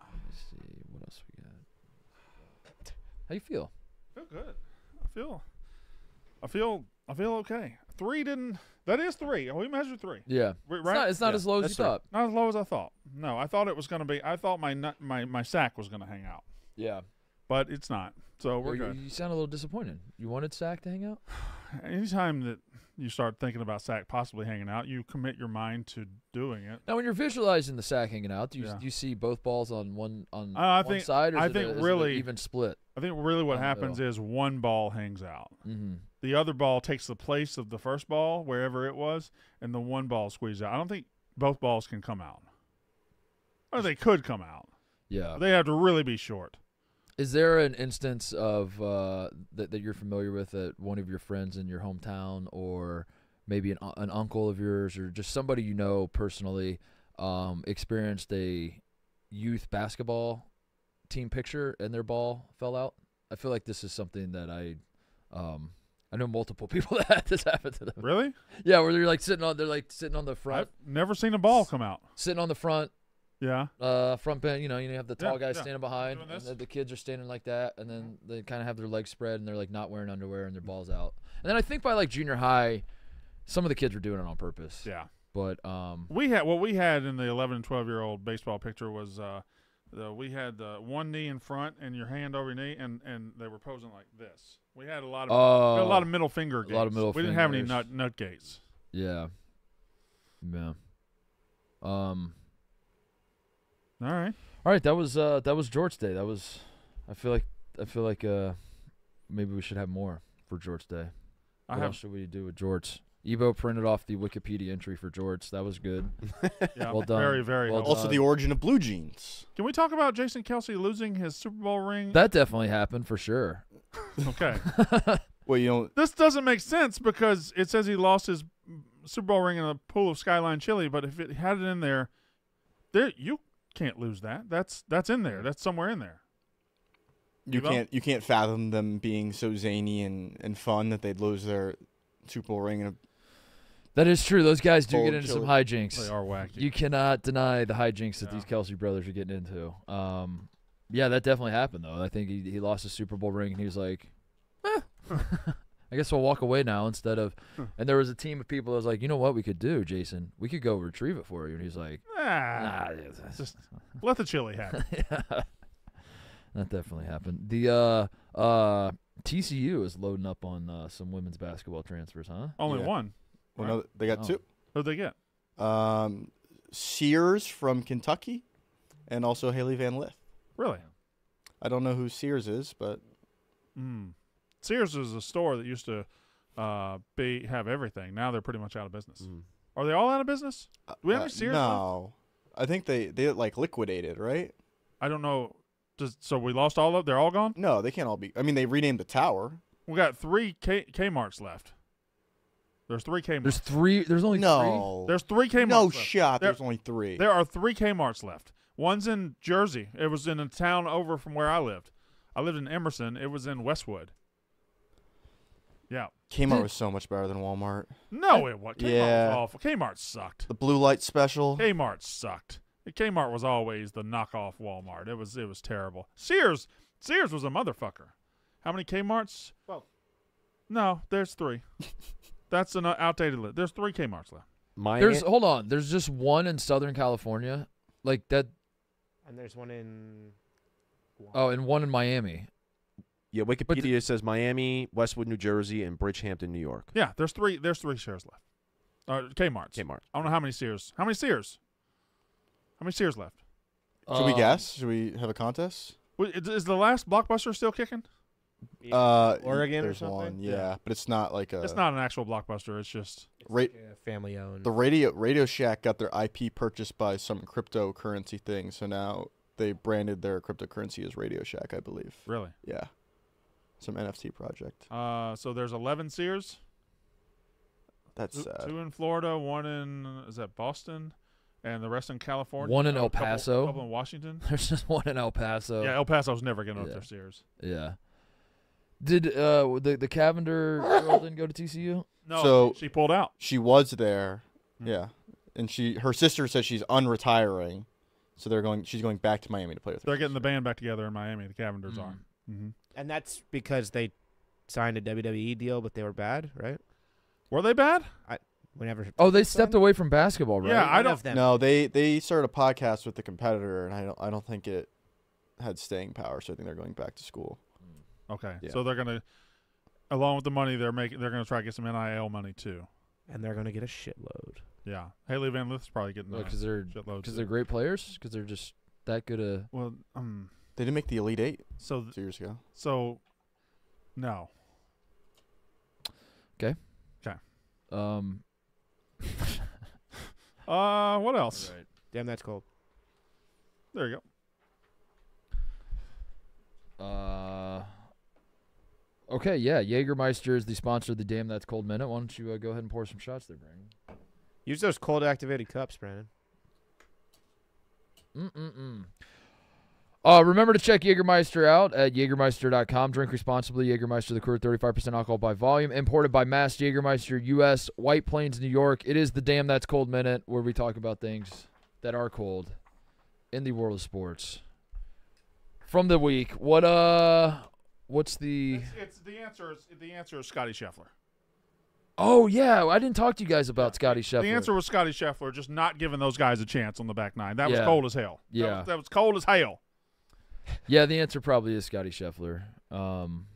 Let me see. What else we got? How you feel? feel good. I feel, I feel, I feel okay. Three didn't. That is three. We measured three. Yeah. Right? It's not, it's not Yeah, as low as you three. thought. Not as low as I thought. No, I thought it was going to be. I thought my nut, my my sack was going to hang out, Yeah. But it's not. So we're you, good. you sound a little disappointed. You wanted Sack to hang out? Anytime that you start thinking about sack possibly hanging out, you commit your mind to doing it. Now, when you're visualizing the sack hanging out, do you, Yeah. do you see both balls on one on Uh, I one think- side, or I think a really- even split? I think really what happens is one ball hangs out. Mm-hmm. The other ball takes the place of the first ball, wherever it was, and the one ball squeezes out. I don't think both balls can come out. Or they could come out. Yeah. They have to really be short. Is there an instance of uh, that that you're familiar with that one of your friends in your hometown, or maybe an an uncle of yours, or just somebody you know personally, um, experienced a youth basketball team picture and their ball fell out? I feel like this is something that I, um, I know multiple people that had this happen to them. Really? Yeah, where they're like sitting on, they're like sitting on the front, I've never seen a ball come out. sitting on the front, Yeah. uh, front bench. You know, you have the tall Yeah, guys yeah. standing behind, and the, the kids are standing like that, and then they kind of have their legs spread, and they're like not wearing underwear, and their balls out. And then I think by like junior high, some of the kids were doing it on purpose. Yeah. But um, We had what we had in the 11 and 12 year old baseball picture was uh, the, we had uh, one knee in front and your hand over your knee, and, and they were posing like this. We had a lot of a lot Oh, of middle finger. Gates. a lot of middle We didn't have any nut nut gates. yeah, yeah. Um. All right. All right, that was uh that was Jorts Day. That was I feel like I feel like uh maybe we should have more for Jorts Day. I What have else should we do with Jorts? Ebo printed off the Wikipedia entry for Jorts. That was good. yeah, Well done. very very. Well helpful. Also, the origin of blue jeans. Can we talk about Jason Kelce losing his Super Bowl ring? That definitely happened for sure. okay. Well, you know, this doesn't make sense because it says he lost his Super Bowl ring in a pool of Skyline chili, but if it had it in there, there you can't lose that. That's that's in there. That's somewhere in there. you Ebo? can't you can't fathom them being so zany and, and fun that they'd lose their Super Bowl ring. In a, That is true. Those guys do get into some hijinks. They are wacky. You cannot deny the hijinks that Yeah. these Kelce brothers are getting into. Um, yeah, that definitely happened though. I think he he lost his Super Bowl ring and he was like, eh, I guess I'll walk away now instead of. And there was a team of people that was like, you know what we could do, Jason? We could go retrieve it for you. And he's like, ah, nah, just let the chili happen. yeah. That definitely happened. The uh uh TCU is loading up on uh, some women's basketball transfers, huh? Only Yeah. one. well, no, they got Oh. two. Who'd they get? Um, Sears from Kentucky, and also Hailey Van Lith. Really? I don't know who Sears is, but Mm. Sears is a store that used to uh, be have everything. Now they're pretty much out of business. Mm. Are they all out of business? Do we have uh, any Sears left? No, I think they they like liquidated, right? I don't know. Does, so we lost all of. They're all gone. No, they can't all be. I mean, they renamed the tower. We got three K Kmart's left. There's three Kmart's. There's three. There's only No, There's three Kmart's. no left. shot. There- There's only three. There are three Kmart's left. One's in Jersey. It was in a town over from where I lived. I lived in Emerson. It was in Westwood. Yeah. Kmart was so much better than Walmart. No, it was. Kmart Yeah. was awful. Kmart sucked. The blue light special. Kmart sucked. Kmart was always the knockoff Walmart. It was it was terrible. Sears Sears was a motherfucker. How many Kmart's? Twelve. No, there's three. That's an outdated list. There's three Kmart's left. My There's aunt- hold on. There's just one in Southern California, like that. And there's one in. Oh, and one in Miami. Yeah, the- Wikipedia says Miami, Westwood, New Jersey, and Bridgehampton, New York. Yeah, there's three. There's three Sears left. Uh, Kmart's. Kmart. I don't know how many Sears. How many Sears? How many Sears left? Should we Um, guess? Should we have a contest? Wait, is- Is the last Blockbuster still kicking? Uh, Oregon or there's something? one, yeah, Yeah. but it's not like a. it's not an actual Blockbuster. It's just Ra- family owned. the radio Radio Shack got their IP purchased by some cryptocurrency thing, so now they branded their cryptocurrency as Radio Shack, I believe. really. Yeah, some NFT project. Uh, so there's 11 Sears. That's Two, sad. two in Florida, one in is that Boston, and the rest in California. One in Oh, El a couple- Paso. couple in Washington. There's just one in El Paso. yeah, El Paso's never getting up Yeah. their Sears. Yeah. Did uh the the Cavinder girl didn't go to TCU? No, So- she pulled out. She was there, Hmm. yeah, and she her sister says she's unretiring, so they're going. She's going back to Miami to play with. her They're getting the band back together in Miami. The Cavinders Mm. are. Mm-hmm. And that's because they signed a WWE deal, but they were bad, right? Were they bad? I, Whenever. Oh, they stepped away from basketball, right? Yeah, I don't- of them. No, they they started a podcast with the competitor, and I don't I don't think it had staying power. So I think they're going back to school. Okay, Yeah. so they're gonna, along with the money they're making, they're gonna try to get some NIL money too. and they're gonna get a shitload. Yeah, Hailey Van Lith's probably getting a because they're shitload. because they're great players. Because they're just that good. A Well, um, They didn't make the Elite Eight so th- two years ago. so, no. Okay. Okay. Um. Uh, what else? Damn, that's cold. There you go. Uh. Okay, yeah. Jägermeister is the sponsor of the Damn That's Cold Minute. Why don't you uh, go ahead and pour some shots there, Brandon? Use those cold activated cups, Brandon. Mm-mm-mm. Uh, remember to check Jägermeister out at Jägermeister.com. Drink responsibly. Jägermeister, Liqueur, 35% alcohol by volume. Imported by Mast Jägermeister, U.S., White Plains, New York. It is the Damn That's Cold Minute where we talk about things that are cold in the world of sports. From the week, what uh, what's the? It's, it's the answer is the answer is Scotty Scheffler. Oh yeah, I didn't talk to you guys about Scotty Scheffler. The answer was Scotty Scheffler, just not giving those guys a chance on the back nine. That was cold as hell. That Yeah. was, that was cold as hell. Yeah, the answer probably is Scotty Scheffler. Um,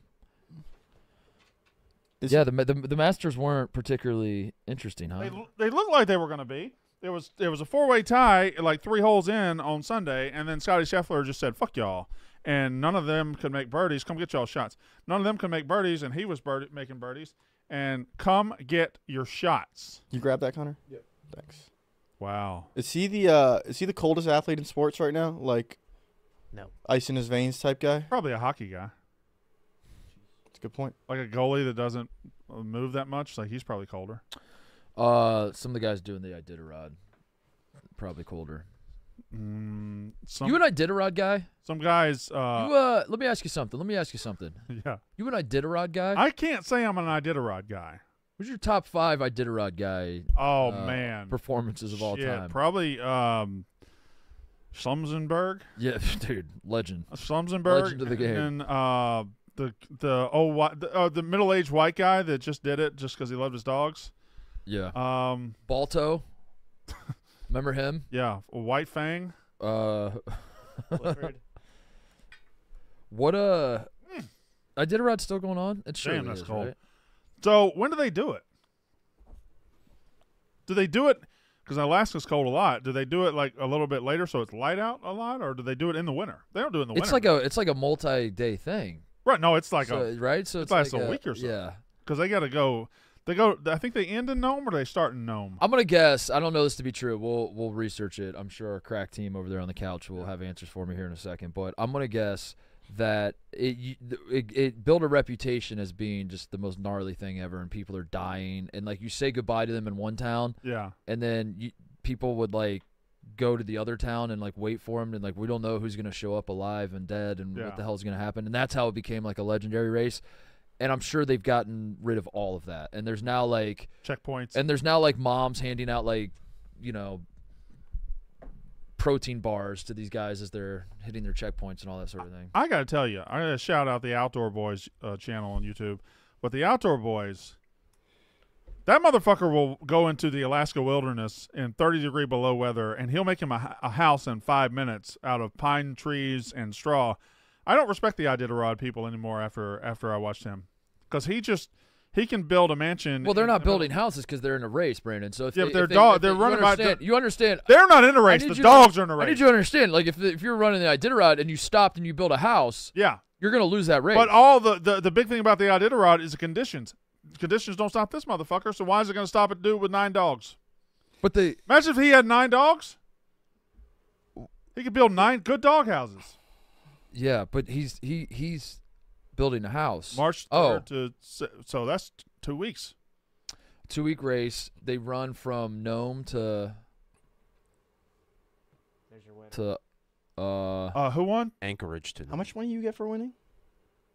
Is- yeah, the, the the Masters weren't particularly interesting, huh? They they looked like they were going to be. There was there was a four way tie, like three holes in on Sunday, and then Scotty Scheffler just said "fuck y'all," and none of them could make birdies. Come get y'all shots. None of them could make birdies, and he was birdie, making birdies. And come get your shots. You grab that, Connor? Yep. Thanks. Wow. Is he the uh is he the coldest athlete in sports right now? Like No. ice in his veins type guy? Probably a hockey guy, That's a good point. like a goalie that doesn't uh, move that much. Like he's probably colder. Uh, some of the guys doing the Iditarod, probably colder. Mm, some you an Iditarod guy? some guys. you Uh, uh, let me ask you something. Let me ask you something. yeah. You an Iditarod guy? I can't say I'm an Iditarod guy. Who's your top five Iditarod guy Oh uh, man. performances of all Shit, time? Probably um, Slumsenberg. yeah, dude, legend. Slumsenberg. Legend of the game. And uh, the the old white, the, uh, the middle aged white guy that just did it just because he loved his dogs. Yeah, Um, Balto. Remember him? yeah, White Fang. Uh, Clifford. what uh, Iditarod still going on? It's sure Damn, that's is, cold. right? So when do they do it? Do they do it? Because Alaska's cold a lot. Do they do it like a little bit later so it's light out a lot, or do they do it in the winter? They don't do it in the It's winter. like a it's like a multi-day thing, right. No, it's like so, a right? So it it's lasts like a week or so. Yeah, because they got to go. They go. I think they end in Nome or they start in Nome. I'm gonna guess. I don't know this to be true. We'll we'll research it. I'm sure our crack team over there on the couch will have answers for me here in a second. But I'm gonna guess that it it, it built a reputation as being just the most gnarly thing ever, and people are dying. And like you say goodbye to them in one town, Yeah. and then you, people would like go to the other town and like wait for him, and like we don't know who's gonna show up alive and dead, and Yeah. what the hell's gonna happen. And that's how it became like a legendary race. And I'm sure they've gotten rid of all of that. And there's now like Checkpoints. and there's now like moms handing out like, you know, protein bars to these guys as they're hitting their checkpoints and all that sort of thing. I got to tell you, I got to shout out the Outdoor Boys uh, channel on YouTube. But the Outdoor Boys, that motherfucker will go into the Alaska wilderness in 30 degree below weather, and he'll make him a house in five minutes out of pine trees and straw. I don't respect the Iditarod people anymore after after I watched him, because he just he can build a mansion. Well, they're not middle- building houses because they're in a race, Brandon. So if Yeah, they, they're if dog- they- they're you running by- Understand, you understand? They're not in a race. The you- dogs are in a race. I need you to understand. Like if the, if you're running the Iditarod and you stopped and you build a house, yeah, you're gonna lose that race. But all the, the the big thing about the Iditarod is the conditions. Conditions don't stop this motherfucker. So why is it going to stop a dude with nine dogs? but the Imagine if he had nine dogs. He could build nine good dog houses. yeah, but he's he he's building a house. March Oh. third to so that's two weeks. Two week race. They run from Nome to There's your winner. to uh Uh, who won? Anchorage to How much money you get for winning?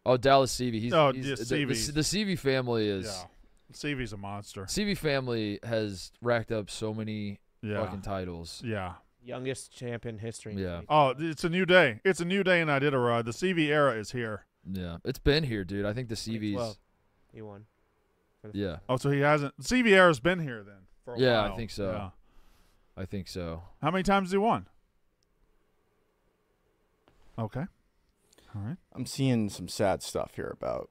oh Dallas Seavey. He's, Oh, he's yeah, the, the, the Seavey family is Yeah, Seavey's a monster. Seavey family has racked up so many Yeah, fucking titles. yeah. Youngest champion in history. Yeah. Oh, it's a new day. It's a new day in Iditarod. The Seavey era is here. Yeah, it's been here, dude. I think the Seavey's He won. Yeah, Oh, so he hasn't. The Seavey era's been here then for a Yeah, I think so. Yeah. I think so. How many times has he won? Okay. All right. I'm seeing some sad stuff here about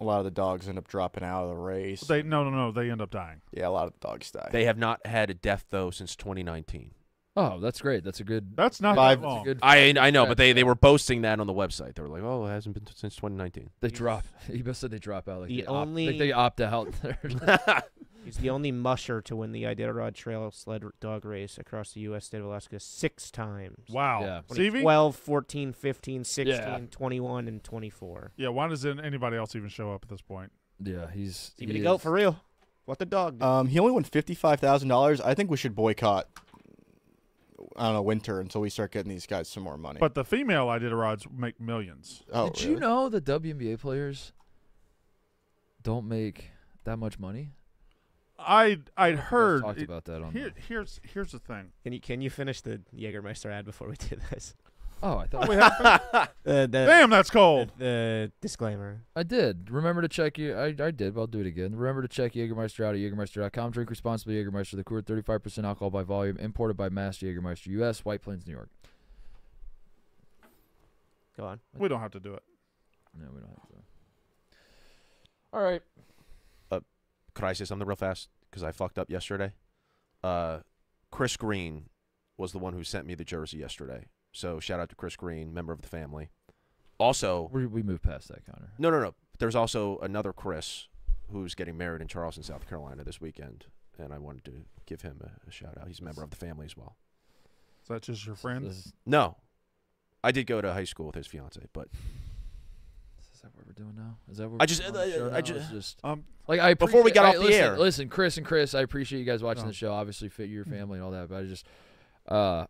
a lot of the dogs end up dropping out of the race. They no no no. They end up dying. yeah, a lot of the dogs die. They have not had a death though since 2019. Oh, that's great. That's a good. That's not Five- that That's a long. good. I I know, but they, they were boasting that on the website. They were like, "Oh, it hasn't been since 2019." They drop. You must said they drop out like The they, opt, like only- they opt out. He's the only musher to win the Iditarod Trail sled dog race across the U.S. state of Alaska six times. Wow. Yeah. Seavey. 12, 14, 15, 16, Yeah. 21, and 24. Yeah. Why doesn't anybody else even show up at this point? yeah, he's. See he me go for real. What the dog? did. um, he only won fifty five thousand dollars. I think we should boycott. I don't know winter until we start getting these guys some more money. But the female Iditarods make millions. oh, Did you know that WNBA players don't make that much money? I I'd We heard. talked it- about that on. here, the- here's here's the thing. Can you can you finish the Jägermeister ad before we do this? Oh, I thought We have, Uh, the, damn, that's cold. The, the disclaimer. I did. Remember to check you. I, I did. But I'll do it again. Remember to check Jägermeister out at Jägermeister.com. Drink responsibly. Jägermeister Liqueur, 35% alcohol by volume. Imported by Mast Jägermeister U.S. White Plains, New York. Go on. We don't have to do it. No, we don't have to. All right. Could I say something real fast? Because I fucked up yesterday. Uh, Chris Green was the one who sent me the jersey yesterday. So shout out to Chris Green, member of the family. Also, We we moved past that, Connor. no, no, no. There's also another Chris who's getting married in Charleston, South Carolina this weekend, and I wanted to give him a, a shout out. He's a member of the family as well. Is that just your friends? Is, No, I did go to high school with his fiance, but is that what we're doing now? Is that what I we're just- doing on I- show I now? just Um, like I Before we got I- off the listen, air. Listen, Chris and Chris, I appreciate you guys watching Oh. the show. Obviously, fit your family and all that, but I just, uh,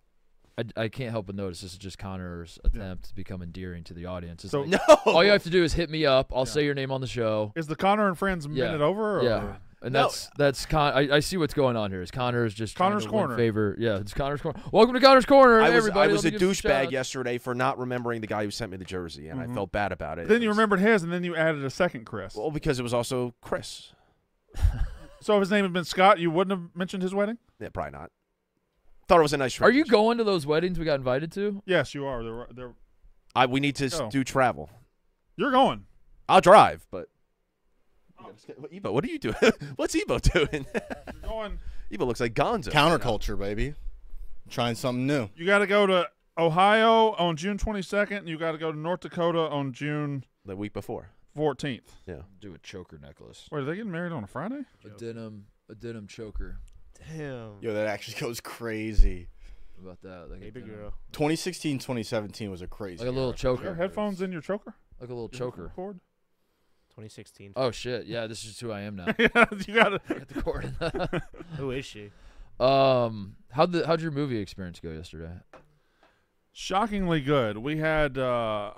I, I can't help but notice this is just Connor's attempt to become endearing to the audience. It's So- like, no. all you have to do is hit me up. I'll Yeah. say your name on the show. is the Connor and Friends Yeah. minute over? Or? Yeah, and No. that's that's Con. I, I see what's going on here. Is Connor is just trying Connor's to win Corner. Favor. Yeah, it's Connor's corner. Welcome to Connor's corner. I was everybody. I was Let a me give some douchebag shout-outs. yesterday for not remembering the guy who sent me the jersey, and. I mm-hmm. felt bad about it. Then It you was- remembered his, and then you added a second Chris. Well, because it was also Chris. so if his name had been Scott, you wouldn't have mentioned his wedding. Yeah, probably not. Thought it was a nice. Are you going to those weddings we got invited to? Yes, you are. They're, they're, I we need to s Go. do travel. you're going. I'll drive, but. Oh, Ebo, what are you doing? What's Ebo doing? You're going. Ebo looks like Gonzo. counterculture, baby. Trying something new. You got to go to Ohio on June 22nd, and you got to go to North Dakota on June The week before. 14th. Yeah. Do a choker necklace. Wait, are they getting married on a Friday? A denim, a denim choker. Damn. Yo, that actually goes crazy. How about that? Like a Baby denim- girl. 2016, 2017 was a crazy. Like a little year. choker. Your headphones in your choker? Like a little choker. Cord? 2016. Oh shit! Yeah, this is who I am now. yeah, you got to. At the cord. Who is she? um, how'd the how'd your movie experience go yesterday? Shockingly good. We had uh,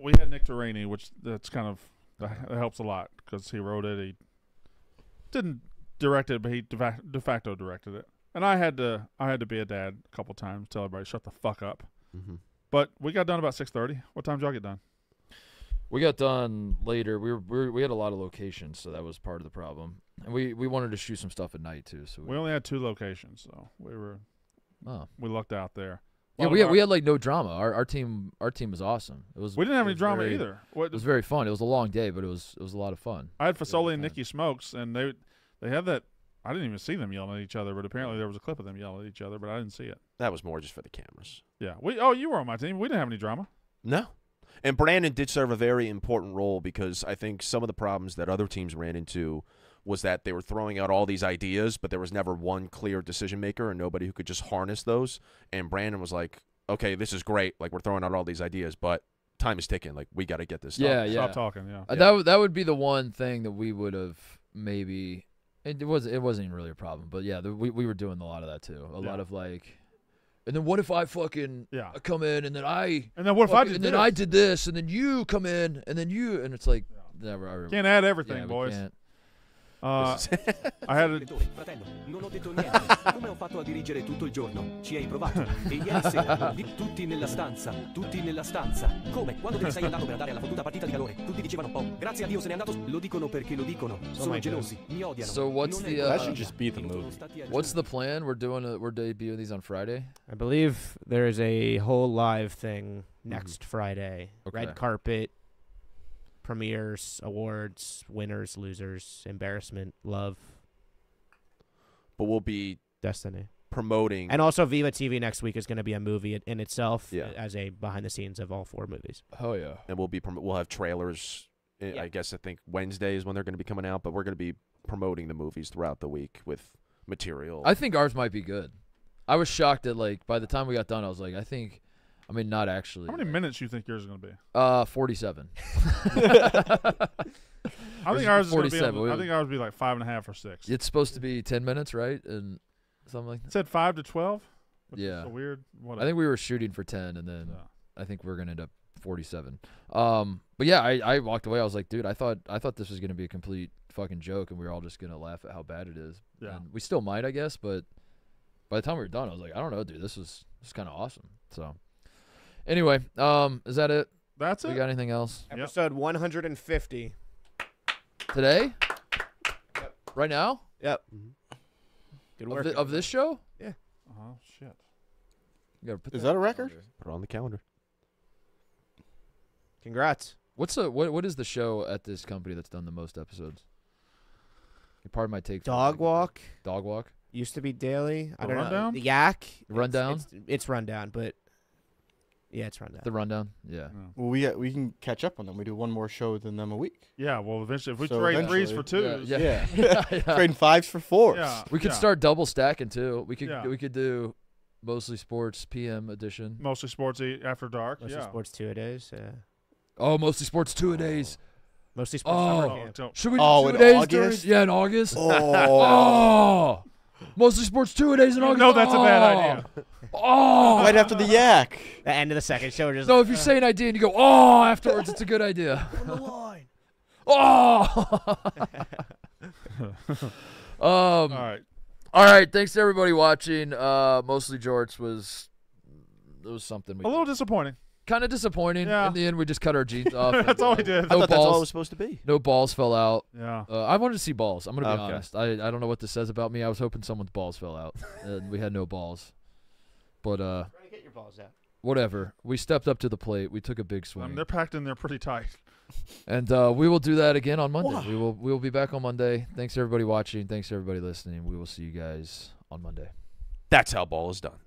we had Nick Duraney, which that's kind of that helps a lot because he wrote it. He didn't direct it, but he de facto directed it. And I had to I had to be a dad a couple times, tell everybody shut the fuck up. Mm-hmm. But we got done about six thirty. What time did y'all get done? We got done later. We were, we were we had a lot of locations, so that was part of the problem. And we we wanted to shoot some stuff at night too. So we, We only had two locations, so we were oh. we lucked out there. Yeah, we had, our- we had like no drama. Our our team our team was awesome. It was we didn't have any drama very- either. What It was very fun. It was a long day, but it was it was a lot of fun. I had Fasoli and. Nikki Smokes, and they they had that. I didn't even see them yelling at each other, but apparently there was a clip of them yelling at each other, but I didn't see it. That was more just for the cameras. Yeah, we. Oh, you were on my team. We didn't have any drama. No. And Brandon did serve a very important role because I think some of the problems that other teams ran into was that they were throwing out all these ideas, but there was never one clear decision maker and nobody who could just harness those. And Brandon was like, okay, this is great. Like, we're throwing out all these ideas, but time is ticking. Like, we got to get this Yeah, done. yeah. Stop talking. Yeah. Uh, That would that would be the one thing that we would have maybe. It was it wasn't even really a problem, but yeah, the, we we were doing a lot of that too. A Yeah. lot of like, and then what if I fucking Yeah. Uh, come in and then I And then what if I did and then this? I did this and then you come in and then you and it's like never. I, Can't add everything, yeah, boys. can't. Uh, I had a, Fratello, non ho detto niente. Come ho fatto a dirigere tutto il giorno? Ci hai provato? E ieri sera, di- tutti nella stanza, tutti nella stanza. Come? Quando te ne sei andato per andare alla fottuta partita di calore, tutti dicevano, oh, grazie a Dio se n'è andato. Lo dicono perché lo dicono. Sono my gelosi, mi odiano. So what's Non the, uh, That should just be the movie. What's the plan? We're doing a, we're debuting these on Friday. I believe there is a whole live thing next Friday. Okay. Red carpet, premieres, awards, winners, losers, embarrassment, love, But we'll be destiny. promoting. And also Viva TV next week is going to be a movie in- in itself Yeah. as a behind the scenes of all four movies. Oh yeah. and we'll be prom- we'll have trailers. I- Yeah. I guess I think Wednesday is when they're going to be coming out, but we're going to be promoting the movies throughout the week with material. I think ours might be good. I was shocked that like by the time we got done, I was like, I think, I mean, not actually. how many minutes you think yours is going to be? Uh, forty-seven. I think ours is going to be. 47. I think ours would be like five and a half or six. It's supposed to be ten minutes, right? And something like It that. said five to twelve. Yeah. a weird. What I think we were shooting for 10, and then Yeah. I think we're gonna end up 47. Um, but yeah, I, I walked away. I was like, dude, I thought I thought this was gonna be a complete fucking joke, and we were all just gonna laugh at how bad it is. Yeah. And we still might, I guess, but by the time we were done, I was like, I don't know, dude, this was this kind of awesome. So, anyway, um, is that it? That's We it. We got anything else Yep. Episode 150. today? Right now Yep. Good of, work. of this show? Yeah. Oh shit. You gotta put Is that that a record? calendar. Put it on the calendar. Congrats. What's the what? What is the show at this company that's done the most episodes? Pardon my take. Dog. Walk Dog walk. used to be daily. I don't know. The Yak. it's- Rundown? It's, it's rundown, but yeah, it's rundown. The rundown. Yeah. Well, we uh, we can catch up on them. We do one more show than them a week. Yeah. Well, eventually, if we So trade threes for eventually- twos. Yeah. Yeah. yeah. yeah. Trading fives for fours. Yeah. We could yeah. start double stacking too. We could Yeah. we could do mostly sports PM edition. mostly sportsy after dark. Mostly yeah. sports two a days. Yeah. Oh, mostly sports two a oh. days. Mostly sports Oh. summer Oh, camp. don't. Should we oh, do Oh, two in a days during? August? Yeah, in August. Oh. Oh. Mostly sports two days in You August. No, that's a bad Oh. idea. Oh. right after the yak. The end of the second show, we're just No, if you say an idea and you go, oh, afterwards, it's a good idea. on the line. Oh. um. All right. All right. Thanks to everybody watching. Uh, mostly Jorts was. It was something. We A little disappointing. Kind of disappointing. Yeah. In the end, we just cut our jeans off. and, That's all uh, we did. I No thought that's all it was supposed to be. No balls fell out. Yeah. Uh, I wanted to see balls. I'm gonna be Okay. honest. I, I don't know what this says about me. I was hoping someone's balls fell out, and we had no balls. But uh, get your balls out. whatever. We stepped up to the plate. We took a big swing, Um, they're packed in there pretty tight. and uh, we will do that again on Monday. We will we will be back on Monday. Thanks everybody watching. Thanks everybody listening. We will see you guys on Monday. That's how ball is done.